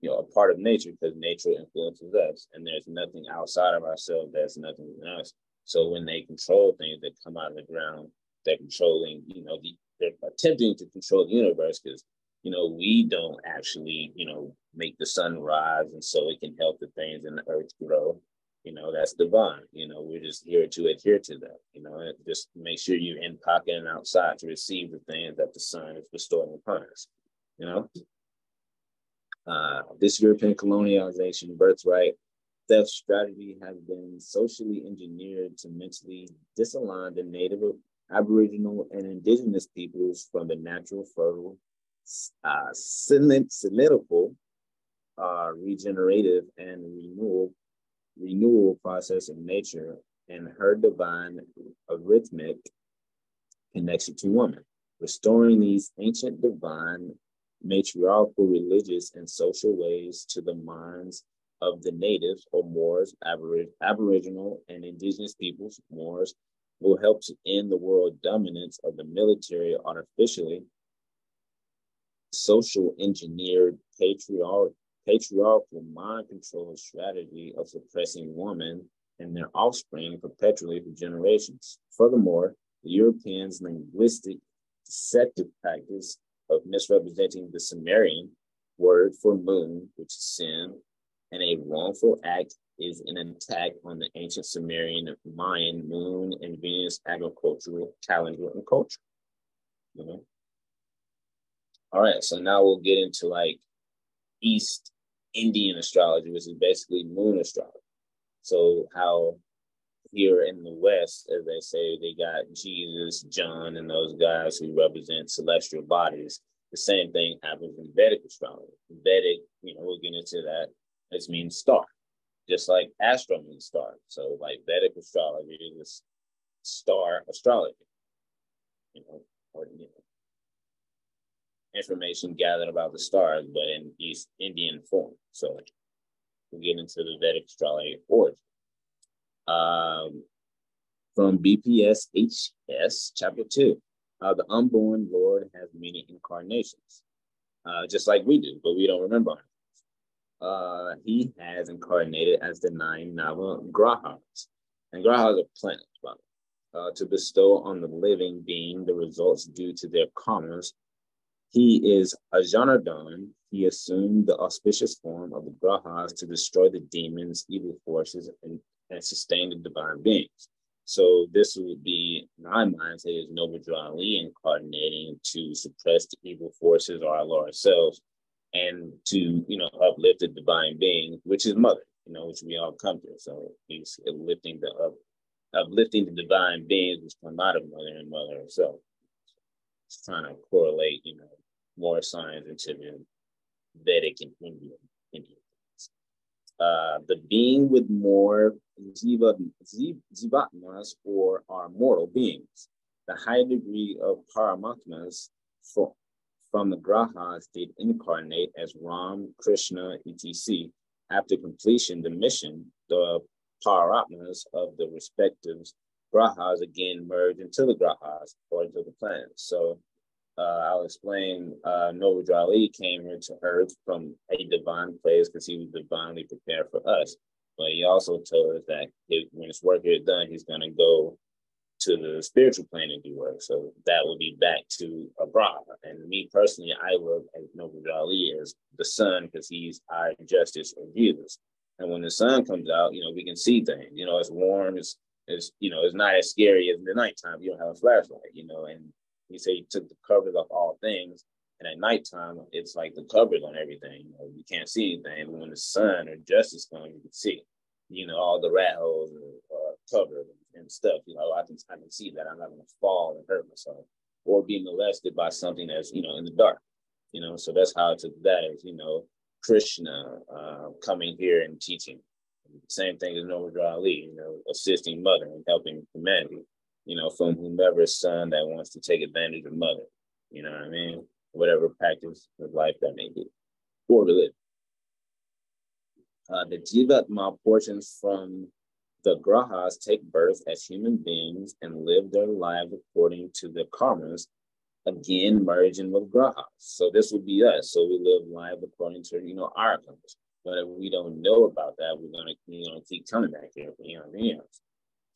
you know, a part of nature because nature influences us, and there's nothing outside of ourselves. There's nothing in us. So when they control things that come out of the ground, they're controlling. You know, the, they're attempting to control the universe because you know we don't actually you know make the sun rise, and so it can help the things in the earth grow. You know, that's divine. You know, we're just here to adhere to that. You know, just make sure you're in pocket and outside to receive the things that the sun is bestowing upon us. You know, uh, this European colonialization birthright theft strategy has been socially engineered to mentally disalign the native, aboriginal, and indigenous peoples from the natural, fertile, uh, cylindrical, uh, regenerative, and renewal, renewal process of nature and her divine arrhythmic connection to woman. Restoring these ancient divine matriarchal religious and social ways to the minds of the natives or Moors, aborig Aboriginal and indigenous peoples, Moors, will help to end the world dominance of the military artificially social engineered patriarch, patriarchal mind control strategy of suppressing women and their offspring perpetually for generations. Furthermore, the Europeans' linguistic deceptive practice of misrepresenting the Sumerian word for moon, which is sin, and a wrongful act is an attack on the ancient Sumerian, Mayan, moon, and Venus agricultural calendar and culture. All right, so now we'll get into like East Indian astrology, which is basically moon astrology. So how here in the West, as they say, they got Jesus, John, and those guys who represent celestial bodies. The same thing happens in Vedic astrology. Vedic, you know, we'll get into that. This means star, just like astro means star. So, like Vedic astrology is star astrology, you know, or you know, information gathered about the stars, but in East Indian form. So, we'll get into the Vedic astrology origin um, from BPS HS, chapter 2. Uh, the unborn Lord has many incarnations, uh, just like we do, but we don't remember. Uh, he has incarnated as the nine Nava Grahas. And Grahas are planets, by uh, to bestow on the living being the results due to their commerce. He is a Janardhan. He assumed the auspicious form of the Grahas to destroy the demons, evil forces, and and sustain the divine beings. So this would be, in my mind, say is Noble Ali incarnating to suppress the evil forces or our lower ourselves and to, you know, uplift the divine being, which is mother, you know, which we all come to. So he's lifting the up, uplifting the divine beings which come out of mother and mother herself. It's trying to correlate, you know, more science into the Vedic and Indian. Indian. Uh, the being with more ziva, zivatmas or our mortal beings. The high degree of paramatmas for, from the grahas did incarnate as Ram, Krishna, etc. After completion, the mission, the paramatmas of the respective grahas again merge into the grahas according to the plan. So I'll explain uh, Drew Ali came here to earth from a divine place because he was divinely prepared for us. But he also told us that when his work is done, he's going to go to the spiritual plane and do work. So that will be back to Abraham. And me personally, I look at Drew Ali as the sun because he's our justice or Jesus. And when the sun comes out, you know, we can see things. You know, it's warm, it's it's you know, it's not as scary as the nighttime. You don't have a flashlight, you know, and he said he took the covers off all things. And at nighttime, it's like the covers on everything. You, know, you can't see anything. But when the sun or justice comes, you can see, you know, all the rat holes are covered and stuff. You know, I can I can see that I'm not gonna fall and hurt myself or be molested by something that's, you know, in the dark. You know, so that's how I took that you know, Krishna uh, coming here and teaching. Same thing as Noble Ali, you know, assisting mother and helping humanity you know, from whomever son that wants to take advantage of mother. You know what I mean? Whatever practice of life that may be, or religion. Uh, the Jivatma portions from the Grahas take birth as human beings and live their lives according to the karmas, again merging with Grahas. So this would be us. So we live life according to, you know, our karmas. But if we don't know about that, we're gonna, you know, keep coming back here, you know mean?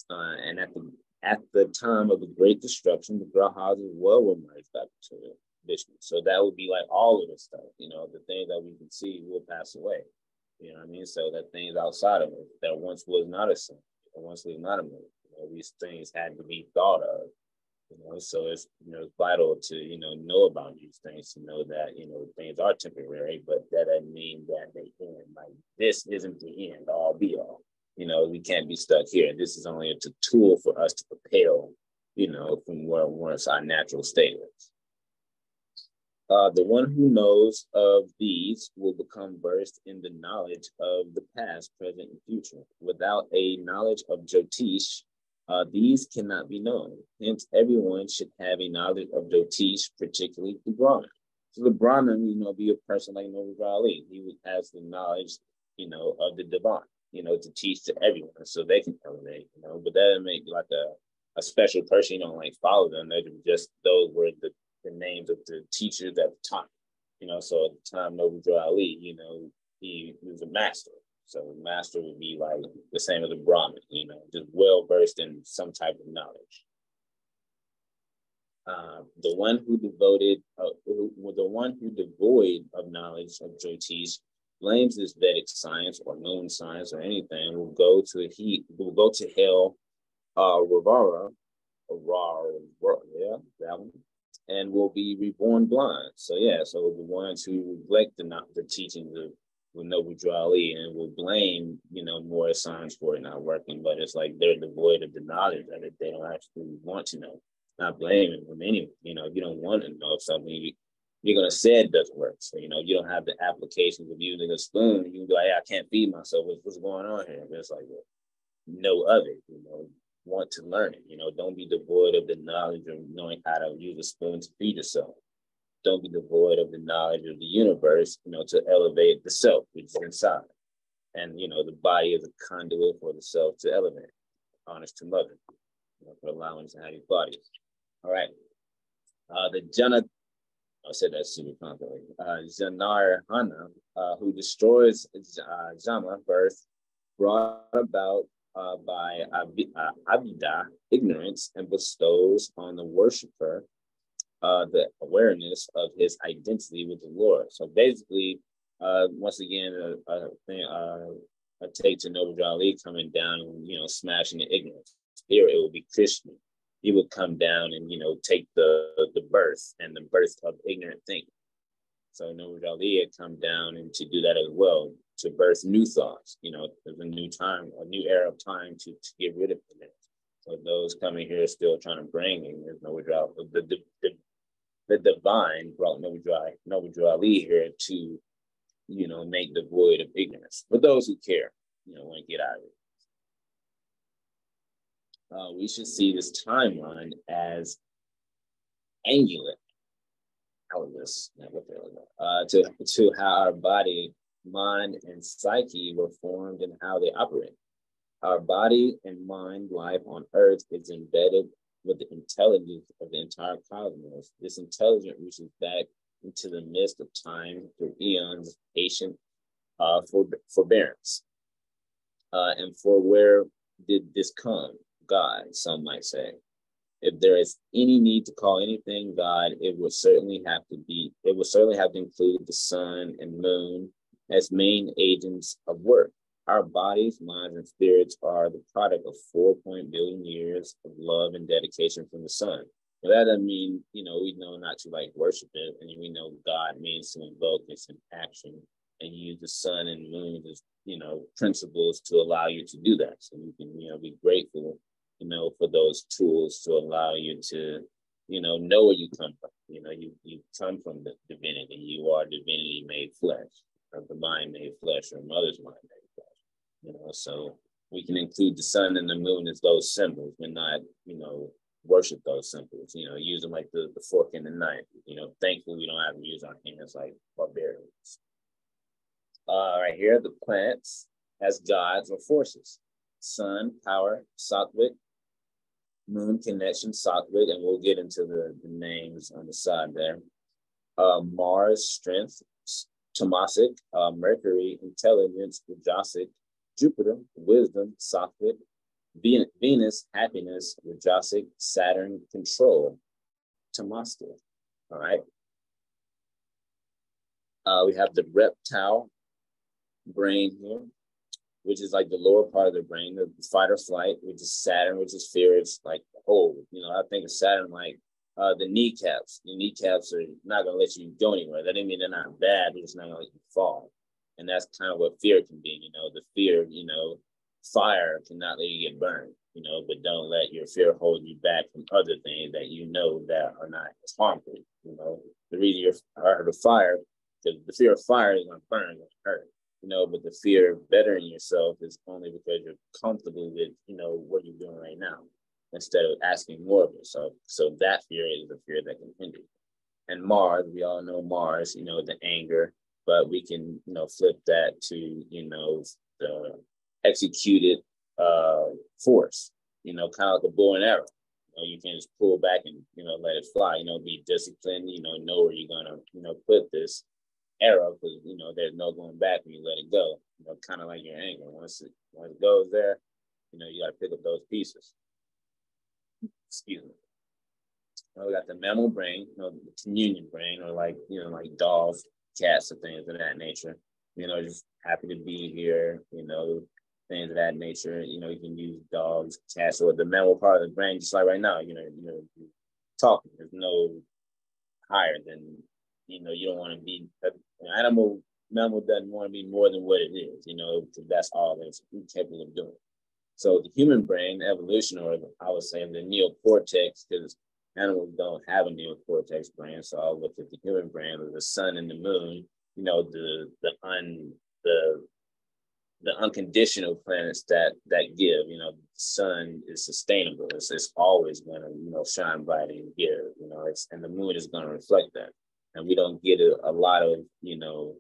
Uh, and at the at the time of the Great Destruction, the Grahas as well were merged back into Vishnu. So that would be like all of this stuff, you know, the things that we can see will pass away. You know what I mean? So that things outside of it that once was not a sin, that once was not a moon, you know, these things had to be thought of. You know, so it's you know it's vital to you know know about these things to know that you know things are temporary, but that doesn't mean that they end. Like this isn't the end, all be all you know, we can't be stuck here. This is only a tool for us to propel, you know, from where once our natural state is. Uh, the one who knows of these will become versed in the knowledge of the past, present, and future. Without a knowledge of Jyotish, uh, these cannot be known. Hence, everyone should have a knowledge of Jyotish, particularly the Brahman. So the Brahman, you know, be a person like Noble Ali. He has the knowledge, you know, of the divine you know, to teach to everyone so they can elevate, you know, but that make like a, a special person, you don't like follow them. They're just those were the, the names of the teachers at the time. You know, so at the time Noble Drew Ali, you know, he, he was a master. So master would be like the same as a Brahmin, you know, just well versed in some type of knowledge. Uh, the one who devoted, uh, who, the one who devoid of knowledge of Jyotish blames this Vedic science or known science or anything will go to heat, will go to hell, uh, Ravara, yeah, that one, and will be reborn blind. So yeah, so the ones who neglect the not the teachings of with Drew Ali and will blame, you know, more science for it not working, but it's like they're devoid of the knowledge that. They don't actually want to know. Not blaming them anyway. You know, you don't want to know something, you're gonna say it doesn't work. So you know, you don't have the applications of using a spoon. You can be like, hey, I can't feed myself. What's, what's going on here? But it's like, well, know of it. You know, want to learn it. You know, don't be devoid of the knowledge of knowing how to use a spoon to feed yourself. Don't be devoid of the knowledge of the universe. You know, to elevate the self, which is inside. And you know, the body is a conduit for the self to elevate. Honest to mother, you know, for allowing to have these bodies. All right. Uh, the Jana I said that super confidently. Uh, Zanar Hana, uh, who destroys uh, Zama birth, brought about uh, by Ab- uh, Abida, ignorance, and bestows on the worshiper uh, the awareness of his identity with the Lord. So basically, uh, once again, a, a, thing, uh, a take to Noble Ali coming down and you know smashing the ignorance. Here it will be Krishna he would come down and you know take the the birth and the birth of ignorant thinking. So Noor Ali had come down and to do that as well, to birth new thoughts. You know, there's a new time, a new era of time to, to get rid of it. So those coming here still trying to bring in there's no the, the, the, the divine brought Noor Ali here to you know, make the void of ignorance. For those who care, you know, want to get out of it. Uh, we should see this timeline as angular. How is this? Uh, to, to how our body, mind, and psyche were formed and how they operate. Our body and mind life on earth is embedded with the intelligence of the entire cosmos. This intelligence reaches back into the midst of time through eons of patient uh, for, forbearance. Uh, and for where did this come? God, some might say. If there is any need to call anything God, it would certainly have to be, it would certainly have to include the sun and moon as main agents of work. Our bodies, minds, and spirits are the product of 4 billion years of love and dedication from the sun. But that doesn't mean, you know, we know not to like worship it. And we know God means to invoke this in action and use the sun and moon as, you know, principles to allow you to do that. So you can, you know, be grateful, you know, for those tools to allow you to, you know, know where you come from. You know, you, you come from the divinity. You are divinity made flesh, or the mind made flesh, or mother's mind made flesh. you know, so we can include the sun and the moon as those symbols, but not, you know, worship those symbols, you know, use them like the, the fork and the knife. You know, thankfully we don't have to use our hands like barbarians. Uh, right here, the plants as gods or forces. Sun, power, Sattvic, moon connection, Sattvic, and we'll get into the, the names on the side there. Uh, Mars, strength, Tamasic, uh, Mercury, intelligence, Rajasic, Jupiter, wisdom, Sattvic, Venus, happiness, Rajasic, Saturn, control, Tamastic. All right. Uh, we have the reptile brain here, which is like the lower part of the brain, the fight or flight, which is Saturn, which is fear. It's like oh, you know, I think of Saturn like uh, the kneecaps. The kneecaps are not going to let you go anywhere. That doesn't mean they're not bad, they're just not to let you fall. And that's kind of what fear can be, you know, the fear, you know, fire cannot let you get burned, you know, but don't let your fear hold you back from other things that you know that are not as harmful. You know, the reason you're afraid of fire, the, the fear of fire is gonna burn, gonna hurt, you know, but the fear of bettering yourself is only because you're comfortable with, you know, what you're doing right now, instead of asking more of yourself. So that fear is the fear that can hinder you. And Mars, we all know Mars, you know, the anger, but we can you know flip that to you know the executed uh, force. You know, kind of like a bow and arrow. You know, you can just pull back and you know let it fly. You know, be disciplined. You know, know where you're gonna you know put this arrow because you know there's no going back when you let it go. You know, kind of like your anger. Once it once it goes there, you know you got to pick up those pieces. Excuse me. Now we got the mammal brain, you know, the communion brain, or like you know, like dogs, cats and things of that nature. You know, just happy to be here, you know, things of that nature. You know, you can use dogs, cats, or the mammal part of the brain, just like right now, you know, you know, talking. There's no higher than, you know, you don't want to be an animal mammal doesn't want to be more than what it is, you know, that's all it's capable of doing. So the human brain, evolution, or I was saying the neocortex, because animals don't have a neocortex brain, so I'll look at the human brain or the sun and the moon, you know, the the un the the unconditional planets that that give, you know, the sun is sustainable. It's, it's always gonna, you know, shine bright and give, you know, it's and the moon is gonna reflect that. And we don't get a, a lot of, you know,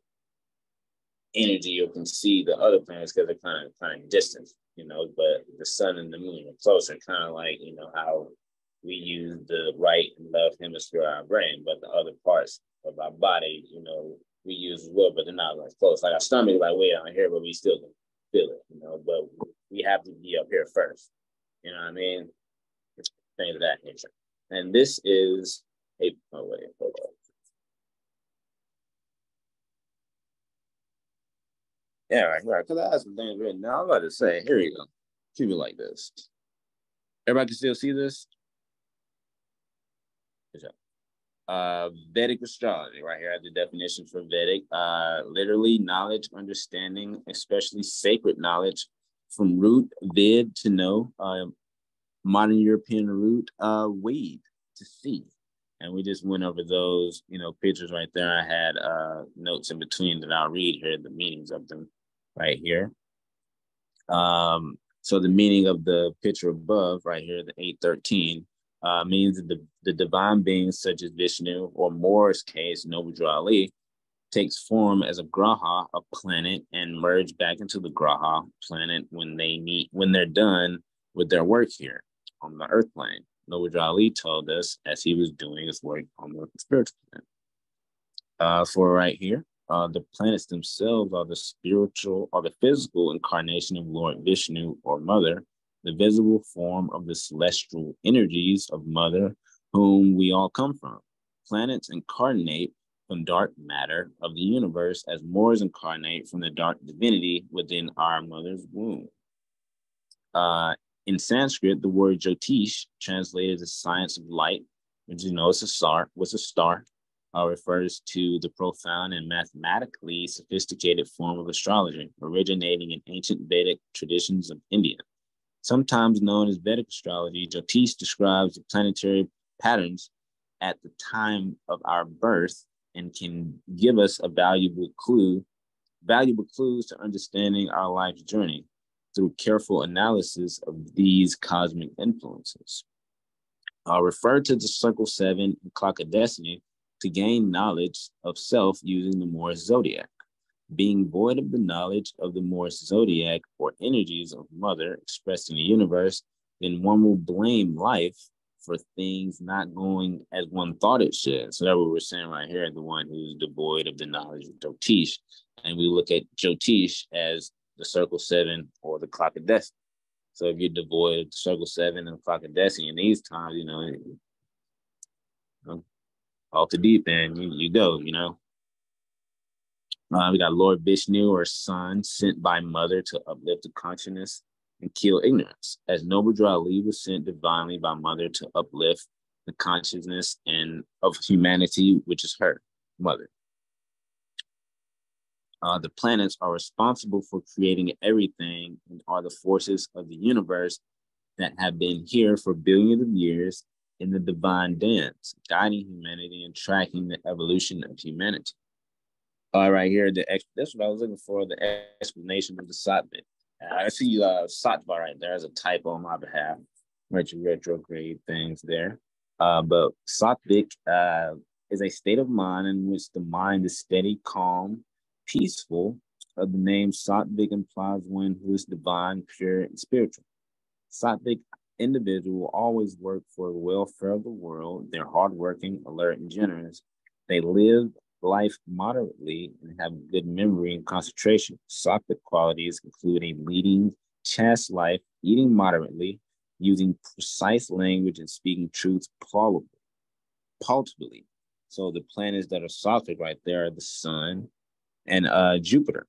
energy or can see the other planets because they're kind of kind of distant, you know, but the sun and the moon are closer, kind of like, you know, how we use the right and left hemisphere of our brain, but the other parts of our body, you know, we use as well, but they're not like close. Like our stomach, like way down here, but we still can feel it, you know. But we have to be up here first. You know what I mean? Things of that nature. And this is a oh wait, hold on. Yeah, right, right. Because I have some things written now. I'm about to say, here you go. Keep it like this. Everybody can still see this? Uh, Vedic astrology, right here, have the definition for Vedic. Uh, literally, knowledge, understanding, especially sacred knowledge, from root, vid, to know, uh, modern European root, uh, weed to see. And we just went over those, you know, pictures right there. I had uh, notes in between that I'll read here, the meanings of them right here. Um, so the meaning of the picture above, right here, the 813, uh, means that the, the divine beings such as Vishnu, or Moors' case, Noble Drew Ali, takes form as a graha, a planet, and merge back into the graha planet when they meet when they're done with their work here on the earth plane. Noble Drew Ali told us as he was doing his work on the spiritual planet. Uh, for right here, uh, the planets themselves are the spiritual or the physical incarnation of Lord Vishnu or Mother, the visible form of the celestial energies of Mother, whom we all come from. Planets incarnate from dark matter of the universe as Moors incarnate from the dark divinity within our mother's womb. Uh, in Sanskrit, the word Jyotish, translated as science of light, which you know is a star, was a star, uh, refers to the profound and mathematically sophisticated form of astrology originating in ancient Vedic traditions of India. Sometimes known as Vedic astrology, Jyotish describes the planetary patterns at the time of our birth and can give us a valuable clue, valuable clues to understanding our life's journey through careful analysis of these cosmic influences. I'll refer to the circle seven and clock of destiny to gain knowledge of self using the Moors zodiac. Being void of the knowledge of the Moors zodiac or energies of mother expressed in the universe, then one will blame life for things not going as one thought it should. So that's what we're saying right here, the one who's devoid of the knowledge of Jyotish. And we look at Jyotish as the circle seven or the clock of destiny. So if you're devoid of the circle seven and the clock of destiny in these times, you know, you know off the deep end, you, you go, you know. Uh, we got Lord Vishnu or son sent by mother to uplift the consciousness and kill ignorance, as Noble Drew Ali was sent divinely by mother to uplift the consciousness and of humanity, which is her mother. Uh, the planets are responsible for creating everything and are the forces of the universe that have been here for billions of years in the divine dance, guiding humanity and tracking the evolution of humanity. All right, here, the that's what I was looking for, the explanation of the Sattvic. I see uh, Sattva right there as a typo on my behalf, retro retrograde things there. Uh, but Sattvic uh, is a state of mind in which the mind is steady, calm, peaceful. Uh, the name Sattvic implies one who is divine, pure, and spiritual. Sattvic individual always work for the welfare of the world. They're hardworking, alert, and generous. They live life moderately and have good memory and concentration. Sattvic qualities include a leading, chaste life, eating moderately, using precise language, and speaking truths plausibly. So the planets that are Sattvic right there are the sun and uh, Jupiter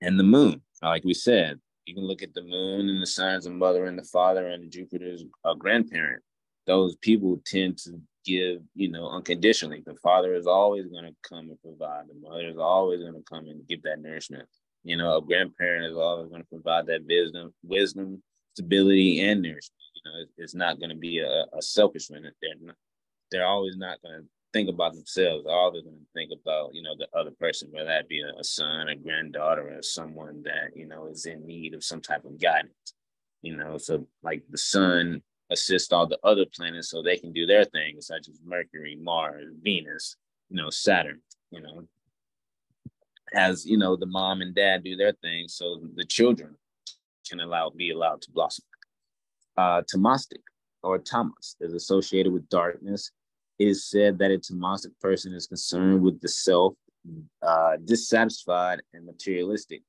and the moon. Like we said, you can look at the moon and the signs of mother and the father and Jupiter's uh, grandparent. Those people tend to give, you know, unconditionally. The father is always going to come and provide. The mother is always going to come and give that nourishment. You know, a grandparent is always going to provide that wisdom, wisdom, stability, and nourishment. You know, it's not going to be a, a selfish one. They're not, they're always not going to think about themselves. All they're going to think about, you know, the other person, whether that be a, son, a granddaughter, or someone that you know is in need of some type of guidance. You know, so like the sun assists all the other planets so they can do their things, such as Mercury, Mars, Venus, you know, Saturn, you know, as you know, the mom and dad do their thing, so the children can allow be allowed to blossom. Uh, Tamastic or Tamas is associated with darkness it is said that a Tamasic person is concerned with the self, uh, dissatisfied, and materialistic.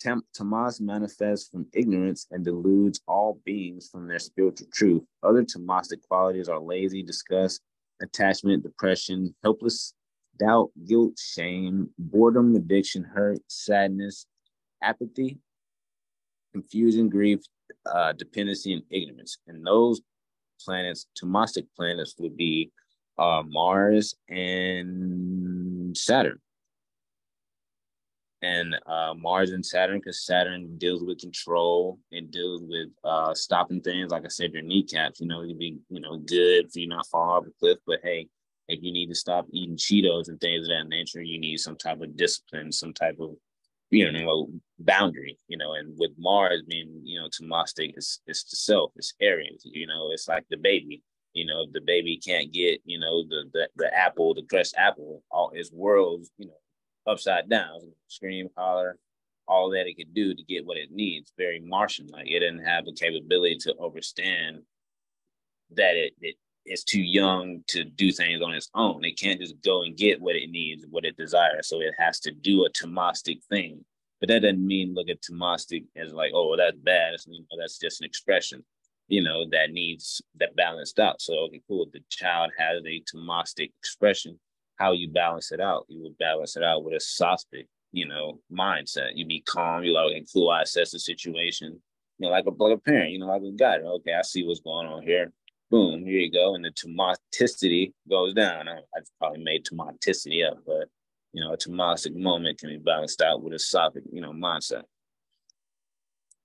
Tam- Tamas manifests from ignorance and deludes all beings from their spiritual truth. Other Tamasic qualities are lazy, disgust, attachment, depression, helpless, doubt, guilt, shame, boredom, addiction, hurt, sadness, apathy, confusion, grief, uh, dependency, and ignorance. And those planets, Tamasic planets, would be uh, Mars and Saturn. and uh, Mars and Saturn, because Saturn deals with control. It deals with uh, stopping things. Like I said, your kneecaps. You know, it'd be you know good for you not falling off a cliff. But hey, if you need to stop eating Cheetos and things of that nature, you need some type of discipline, some type of you know boundary. You know, and with Mars being you know Tomasic, it's it's the self, it's Aries. You know, it's like the baby. You know, if the baby can't get you know the the, the apple, the crushed apple, all his worlds, you know upside down, scream, holler, all that it could do to get what it needs. Very Martian like. It didn't have the capability to understand that it, it is too young to do things on its own. It can't just go and get what it needs, what it desires. So it has to do a Tomasic thing. But that doesn't mean look at Tomasic as like, oh, well, that's bad. That's, you know, that's just an expression, you know, that needs that balanced out. So okay, cool. The child has a Tomasic expression how you balance it out. You would balance it out with a Sophic, you know, mindset. You be calm. You like, cool. I assess the situation. You know, like a like a parent. You know, like a guy. Okay, I see what's going on here. Boom, here you go. And the tomaticity goes down. I, I probably made tomaticity up, but you know, a tomasic moment can be balanced out with a Sophic, you know, mindset.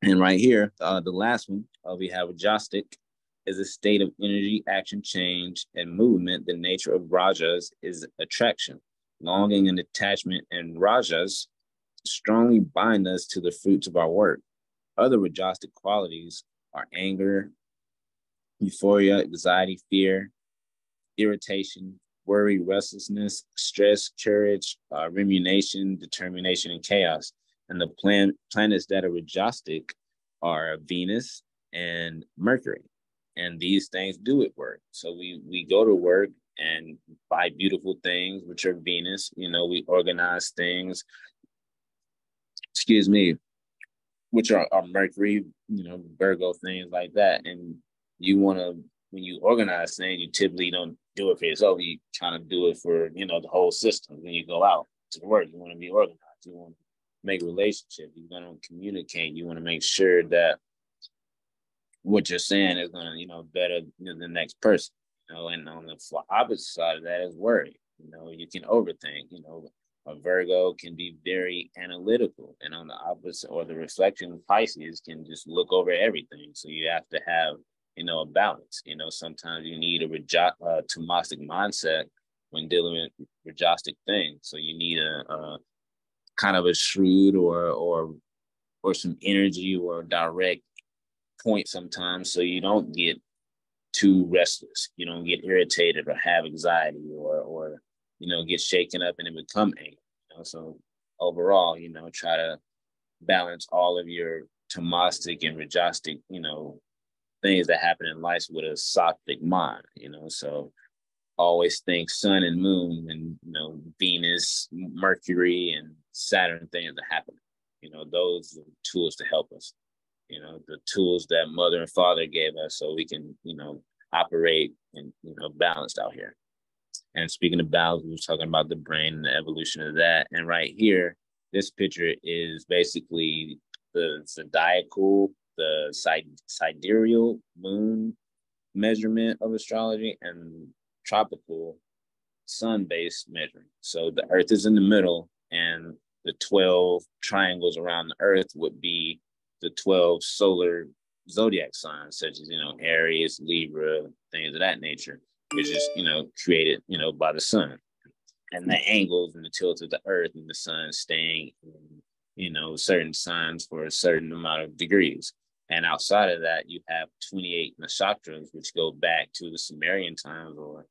And right here, uh, the last one, uh, we have Jostic is a state of energy, action, change, and movement. The nature of rajas is attraction, longing, and attachment, and rajas strongly bind us to the fruits of our work. Other rajastic qualities are anger, euphoria, anxiety, fear, irritation, worry, restlessness, stress, courage, uh, rumination, determination, and chaos. And the plan- planets that are rajastic are Venus and Mercury and these things do at work. So we we go to work and buy beautiful things, which are Venus. You know, we organize things. Excuse me, which are, are Mercury. You know, Virgo things like that. And you want to when you organize things, you typically don't do it for yourself. You kind of do it for you know the whole system. When you go out to work, you want to be organized. You want make relationships. You want to communicate. You want to make sure that what you're saying is gonna, you know, better the next person. You know, and on the opposite side of that is worry. You know, you can overthink. You know, a Virgo can be very analytical, and on the opposite or the reflection, Pisces can just look over everything. So you have to have, you know, a balance. You know, sometimes you need a rejo- uh, Tomasic mindset when dealing with rajastic things. So you need a, a kind of a shrewd or or or some energy or direct point sometimes so you don't get too restless. You don't get irritated or have anxiety or or you know get shaken up and then become angry. You know? So overall, you know, try to balance all of your Tomasic and Rajastic, you know, things that happen in life with a Sattvic mind, you know. So always think sun and moon and you know Venus, Mercury, and Saturn things that happen. You know, those are tools to help us you know, the tools that mother and father gave us so we can, you know, operate and, you know, balanced out here. And speaking of balance, we were talking about the brain and the evolution of that. And right here, this picture is basically the zodiacal, the sidereal moon measurement of astrology and tropical sun-based measuring. So the earth is in the middle and the 12 triangles around the earth would be the 12 solar zodiac signs, such as, you know, Aries, Libra, things of that nature, which is, you know, created, you know, by the sun. And the angles and the tilt of the earth and the sun staying in, you know, certain signs for a certain amount of degrees. And outside of that, you have 28 nakshatras, which go back to the Sumerian times or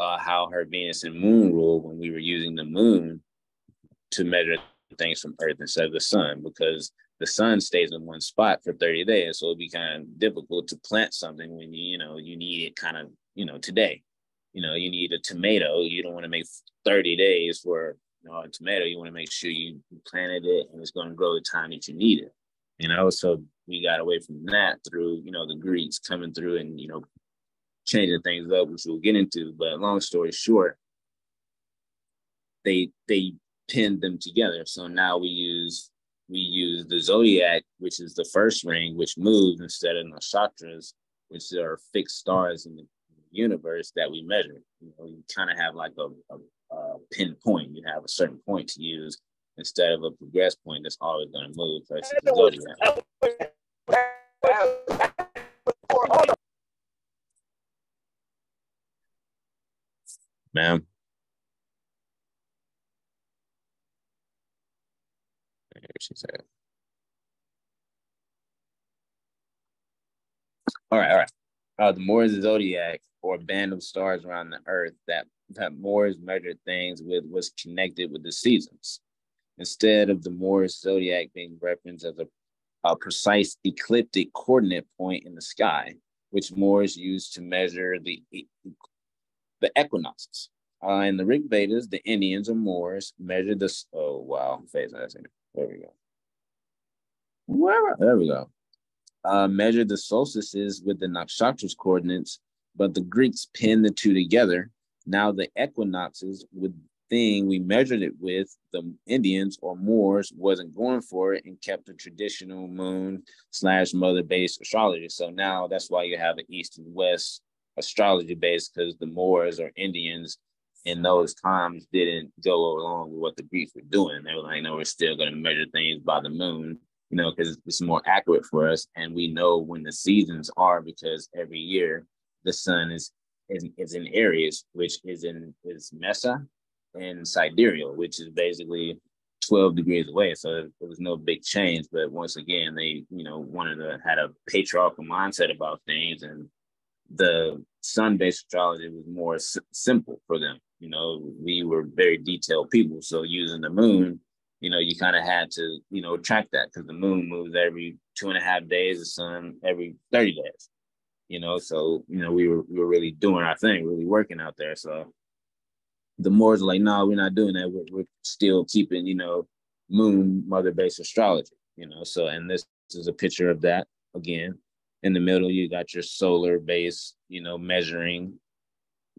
uh, how her Venus and moon rule when we were using the moon to measure things from Earth instead of the sun, because the sun stays in one spot for 30 days. So it'd be kind of difficult to plant something when you, you know, you need it kind of, you know, today. You know, you need a tomato. You don't want to make 30 days for you know, a tomato. You want to make sure you planted it and it's going to grow the time that you need it. You know, so we got away from that through, you know, the Greeks coming through and, you know, changing things up, which we'll get into. But long story short, they they pinned them together. So now we use we use the zodiac, which is the first ring, which moves instead of nakshatras, which are fixed stars in the universe that we measure. You know, you kind of have like a, a, a pinpoint. You have a certain point to use instead of a progress point that's always going to move versus the zodiac. Ma'am. She said. All right, all right. Uh, the Moors zodiac or band of stars around the earth that that Moors measured things with was connected with the seasons. Instead of the Moors zodiac being referenced as a, a precise ecliptic coordinate point in the sky, which Moors used to measure the the equinoxes. Uh, in the Rig Vedas, the Indians or Moors measured the, Oh wow, phase There we go. Where, there we go. Uh, measured the solstices with the nakshatras coordinates, but the Greeks pinned the two together. Now the equinoxes with thing we measured it with, the Indians or Moors wasn't going for it and kept the traditional moon slash mother based astrology. So now that's why you have an east and west astrology base because the Moors or Indians in those times didn't go along with what the Greeks were doing. They were like, no, we're still going to measure things by the moon, you know, because it's more accurate for us. And we know when the seasons are because every year the sun is is, is in Aries, which is in is Mesha and Sidereal, which is basically 12 degrees away. So it was no big change. But once again, they, you know, wanted to had a patriarchal mindset about things and the sun-based astrology was more s- simple for them. You know, we were very detailed people. So using the moon, you know, you kind of had to, you know, track that because the moon moves every two and a half days, the sun every 30 days. You know, so you know, we were we were really doing our thing, really working out there. So the Moors are like, no, we're not doing that. We're, we're still keeping, you know, moon mother based astrology, you know. So, and this is a picture of that again. In the middle, you got your solar base, you know, measuring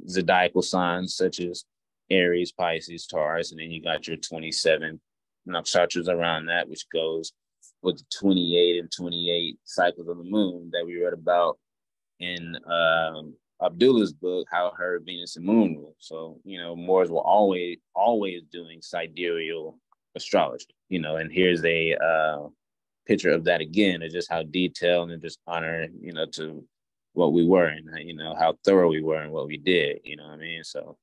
zodiacal signs such as Aries, Pisces, Taurus, and then you got your 27 nakshatras around that, which goes with the 28 and 28 cycles of the moon that we read about in um, Abdullah's book, How Her Venus and Moon Rule. So, you know, Moors were always always doing sidereal astrology, you know, and here's a uh, picture of that again, of just how detailed and just honor, you know, to what we were and you know how thorough we were and what we did, you know what I mean? So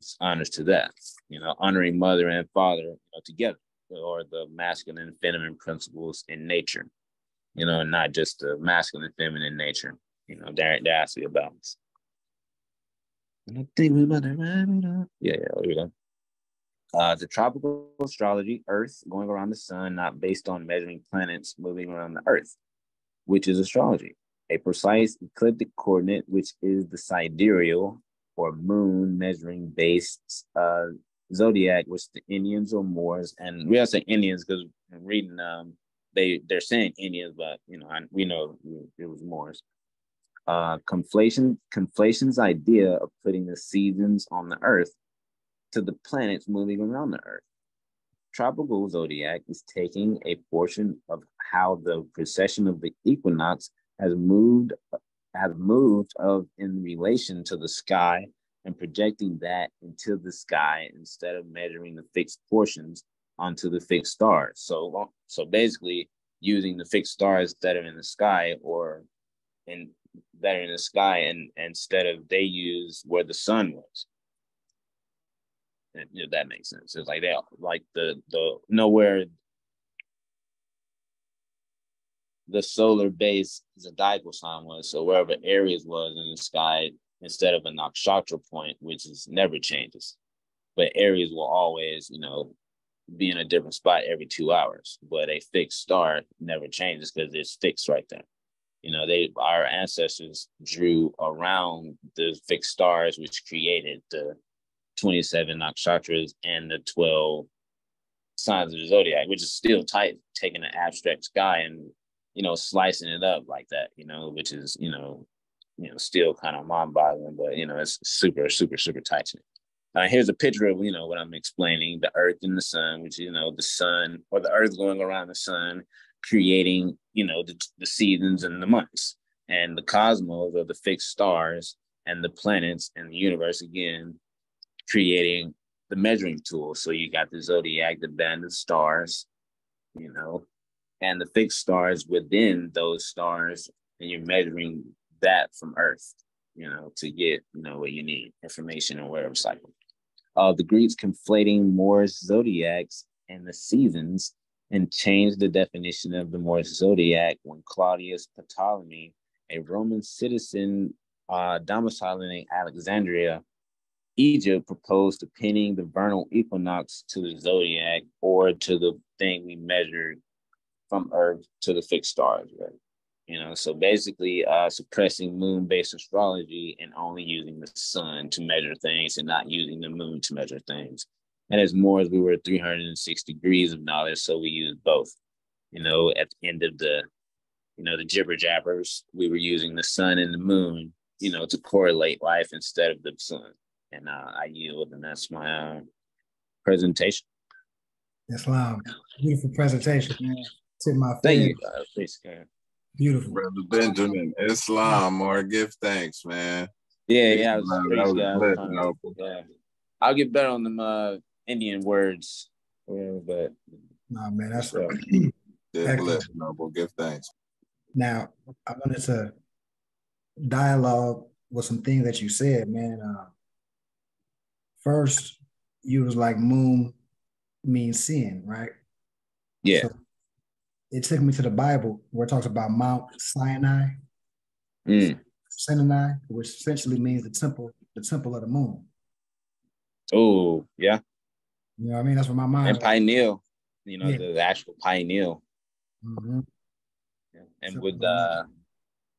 it's honors to that, you know, honoring mother and father you know, together, or the masculine and feminine principles in nature, you know, not just the masculine and feminine nature. You know, there, there has to be a balance. And I think we about to wrap it up. Yeah, yeah, there we go. Uh, the tropical astrology, Earth going around the sun, not based on measuring planets moving around the Earth, which is astrology. A precise ecliptic coordinate, which is the sidereal or moon measuring based uh, zodiac, which the Indians or Moors, and we to say Indians because reading um, they they're saying Indians, but you know I, we know it was Moors uh, conflation conflation's idea of putting the seasons on the earth to the planets moving around the earth. Tropical zodiac is taking a portion of how the precession of the equinox has moved has moved of in relation to the sky and projecting that into the sky instead of measuring the fixed portions onto the fixed stars. So so basically using the fixed stars that are in the sky or in that are in the sky and instead of they use where the sun was. That makes sense. It's like they like the the nowhere the solar base zodiacal sign was. So wherever Aries was in the sky, instead of a nakshatra point, which is never changes, but Aries will always, you know, be in a different spot every two hours. But a fixed star never changes because it's fixed right there you know they our ancestors drew around the fixed stars which created the 27 nakshatras and the 12 signs of the zodiac which is still tight taking an abstract sky and you know slicing it up like that you know which is you know you know still kind of mind-boggling but you know it's super super super tight uh, here's a picture of you know what i'm explaining the earth and the sun which you know the sun or the earth going around the sun creating, you know, the, the seasons and the months. And the cosmos or the fixed stars and the planets and the universe again, creating the measuring tool. So you got the zodiac, the band of stars, you know, and the fixed stars within those stars, and you're measuring that from Earth, you know, to get you know what you need, information and whatever cycle. Uh, the Greeks conflating Moorish zodiacs and the seasons and changed the definition of the Moorish zodiac when Claudius Ptolemy, a Roman citizen uh, domiciled in Alexandria, Egypt, proposed to pinning the vernal equinox to the zodiac or to the thing we measured from Earth to the fixed stars, right? You know, so basically uh, suppressing moon-based astrology and only using the sun to measure things and not using the moon to measure things. And as more as we were 306 degrees of knowledge, so we used both. You know, at the end of the, you know, the jibber jabbers, we were using the sun and the moon, you know, to correlate life instead of the sun. And uh, I yield, and that's my uh, presentation. Islam, beautiful presentation, man. Tip my Thank fed. you. Uh, please, Karen. Beautiful. Brother Benjamin, Islam, or give thanks, man. Yeah, yeah, I was, That praise was God. lit, Noble. yeah. I'll get better on them uh, Indian words, yeah, but Nah, man, that's Yeah. Did Excellent. lit, Noble. Give thanks. now. I wanted to dialogue with some things that you said, man. Uh, first, you was like moon means sin, right? yeah, So it took me to the Bible where it talks about Mount Sinai, Mm. Sinai, which essentially means the temple, the temple of the moon. oh yeah, You know what I mean? That's what my mind. and pineal, you know, Yeah. the, the actual pineal, Mhm. and So- would uh,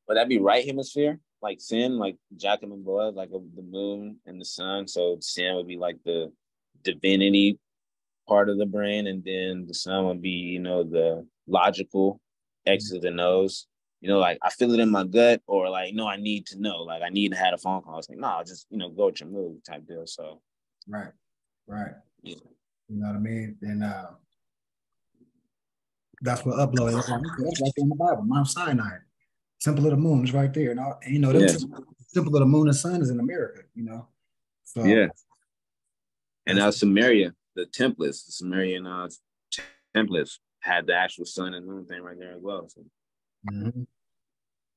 would that be right hemisphere, like sin, like Jachin and Boaz, like the moon and the sun? So sin would be like the divinity part of the brain, and then the sun would be, you know, the logical X's the nose. You know, like I feel it in my gut, or like, no, I need to know. Like I need to have a phone call. It's like, no, just you know, go with your move type deal. So Right, right. yeah. You know what I mean? And uh, that's what uploaded. That's right in the Bible, Mount Sinai, Temple of the Moon is right there. And, and you know, Yeah. temple, of the Moon and Sun is in America. You know, so Yeah. And uh, Samaria, the templates, the Sumerian uh, t- templates had the actual sun and moon thing right there as well. So, Mhm.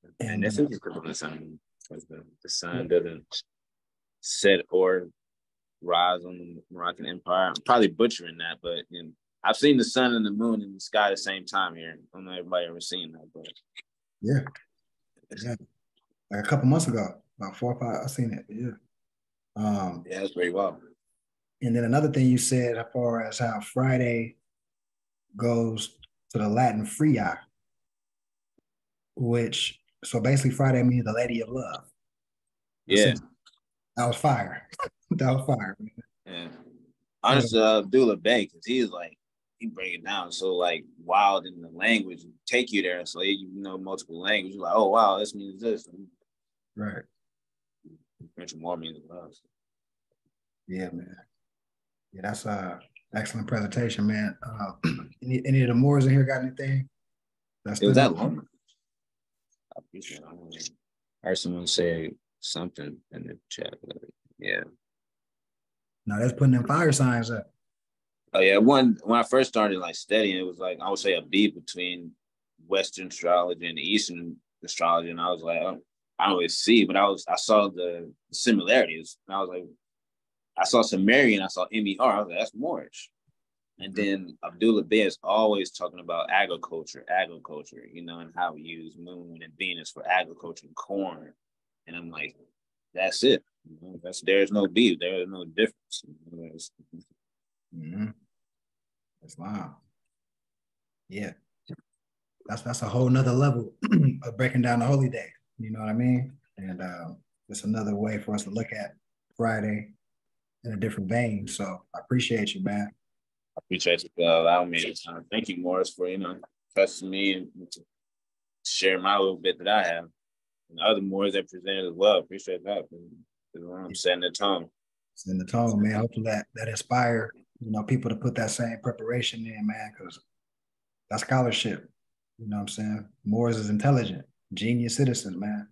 and, And, that's uh, interesting on the sun because the, the sun doesn't set or rise on the Moroccan Empire. I'm probably butchering that, but you know, I've seen the sun and the moon in the sky at the same time here. I don't know if everybody ever seen that, but yeah, yeah, like a couple months ago, about four or five, I seen it. Yeah. Um, yeah, that's very well. And then another thing you said, as far as how Friday goes to the Latin Fria, which so basically Friday means the Lady of Love. Yeah. That was fire. that was fire. Man. Yeah. Honestly, uh, Abdullah Bey, because he's like, he break it down so like wild in the language, take you there. So you know multiple languages. You're like, oh wow, this means this. Right. French more means love. Yeah, man. Yeah, that's a excellent presentation, man. Uh, any, any of the Moors in here got anything? That's It was that long. I appreciate it. I heard someone say something in the chat. Yeah. No, that's putting them fire signs up. Oh yeah, one when I first started like studying, it was like I would say a beat between Western astrology and Eastern astrology, and I was like, oh, I don't always see, but I was I saw the similarities, and I was like, I saw Sumerian, I saw MER, I was like, that's Moorish, and mm-hmm. then Abdullah Bey is always talking about agriculture, agriculture, you know, and how we use Moon and Venus for agriculture and corn, and I'm like, that's it. You know, that's there's no beef, there is no difference. You know, Mhm. Wow. Yeah. That's that's a whole nother level of breaking down the holy day. You know what I mean? And uh, it's another way for us to look at Friday in a different vein. So I appreciate you, man. I appreciate you for allowing me to time. Thank you, Moors, for you know trusting me and to share my little bit that I have. And other Moors that presented as well. Appreciate that. I'm setting the tone. In the tone, man. Hopefully that that inspire you know people to put that same preparation in, man, because that scholarship. You know what I'm saying? Moors is intelligent, genius citizens, man.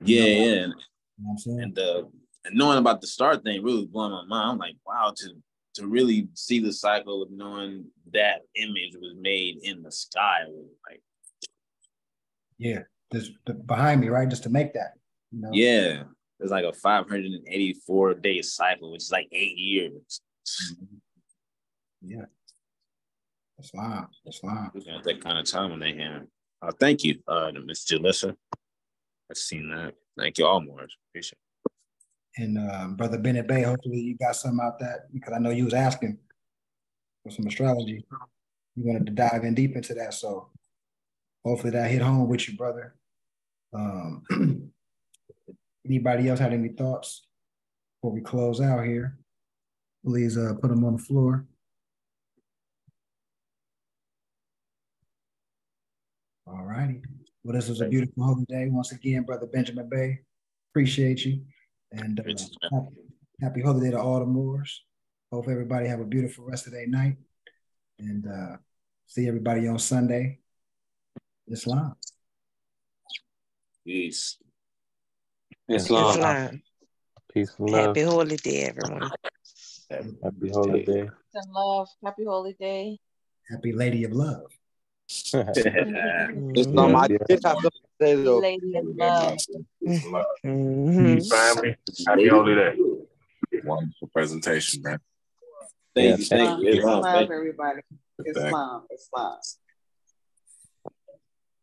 Yeah, You know, yeah. And, You know what I'm saying? and uh and knowing about the star thing really blew my mind. I'm like, wow, to to really see the cycle of knowing that image was made in the sky. Like, Yeah, just the- behind me, right? Just to make that. You know? yeah, it's like a 584 day cycle, which is like eight years. Yeah. Islam. Islam. We got that kind of time on their hand. Uh, thank you, uh, to Miss Jalissa. I've seen that. Thank you all, Moors. Appreciate And um, Brother Bennett Bey, hopefully you got some out that because I know you was asking for some astrology. You wanted to dive in deep into that. So hopefully that hit home with you, brother. Um, anybody else had any thoughts before we close out here? Please uh, put them on the floor. All righty. Well, this was a beautiful holy day. Once again, Brother Benjamin Bey, appreciate you. And uh, it. happy, happy holiday to all the Moors. Hope everybody have a beautiful rest of their night. And uh, see everybody on Sunday. Islam. Peace. Islam. Islam. Peace and love. Happy holy day, everyone. Happy holiday. and love. Happy holiday. Happy Lady of Love. Islam, I Yeah. did have something to say though. Lady of love. Mhm. Family, happy holiday. Wonderful presentation, man. Thank Yeah, you. thank Thank you. Islam, Islam, thank you. everybody. Thank you. Islam. Islam.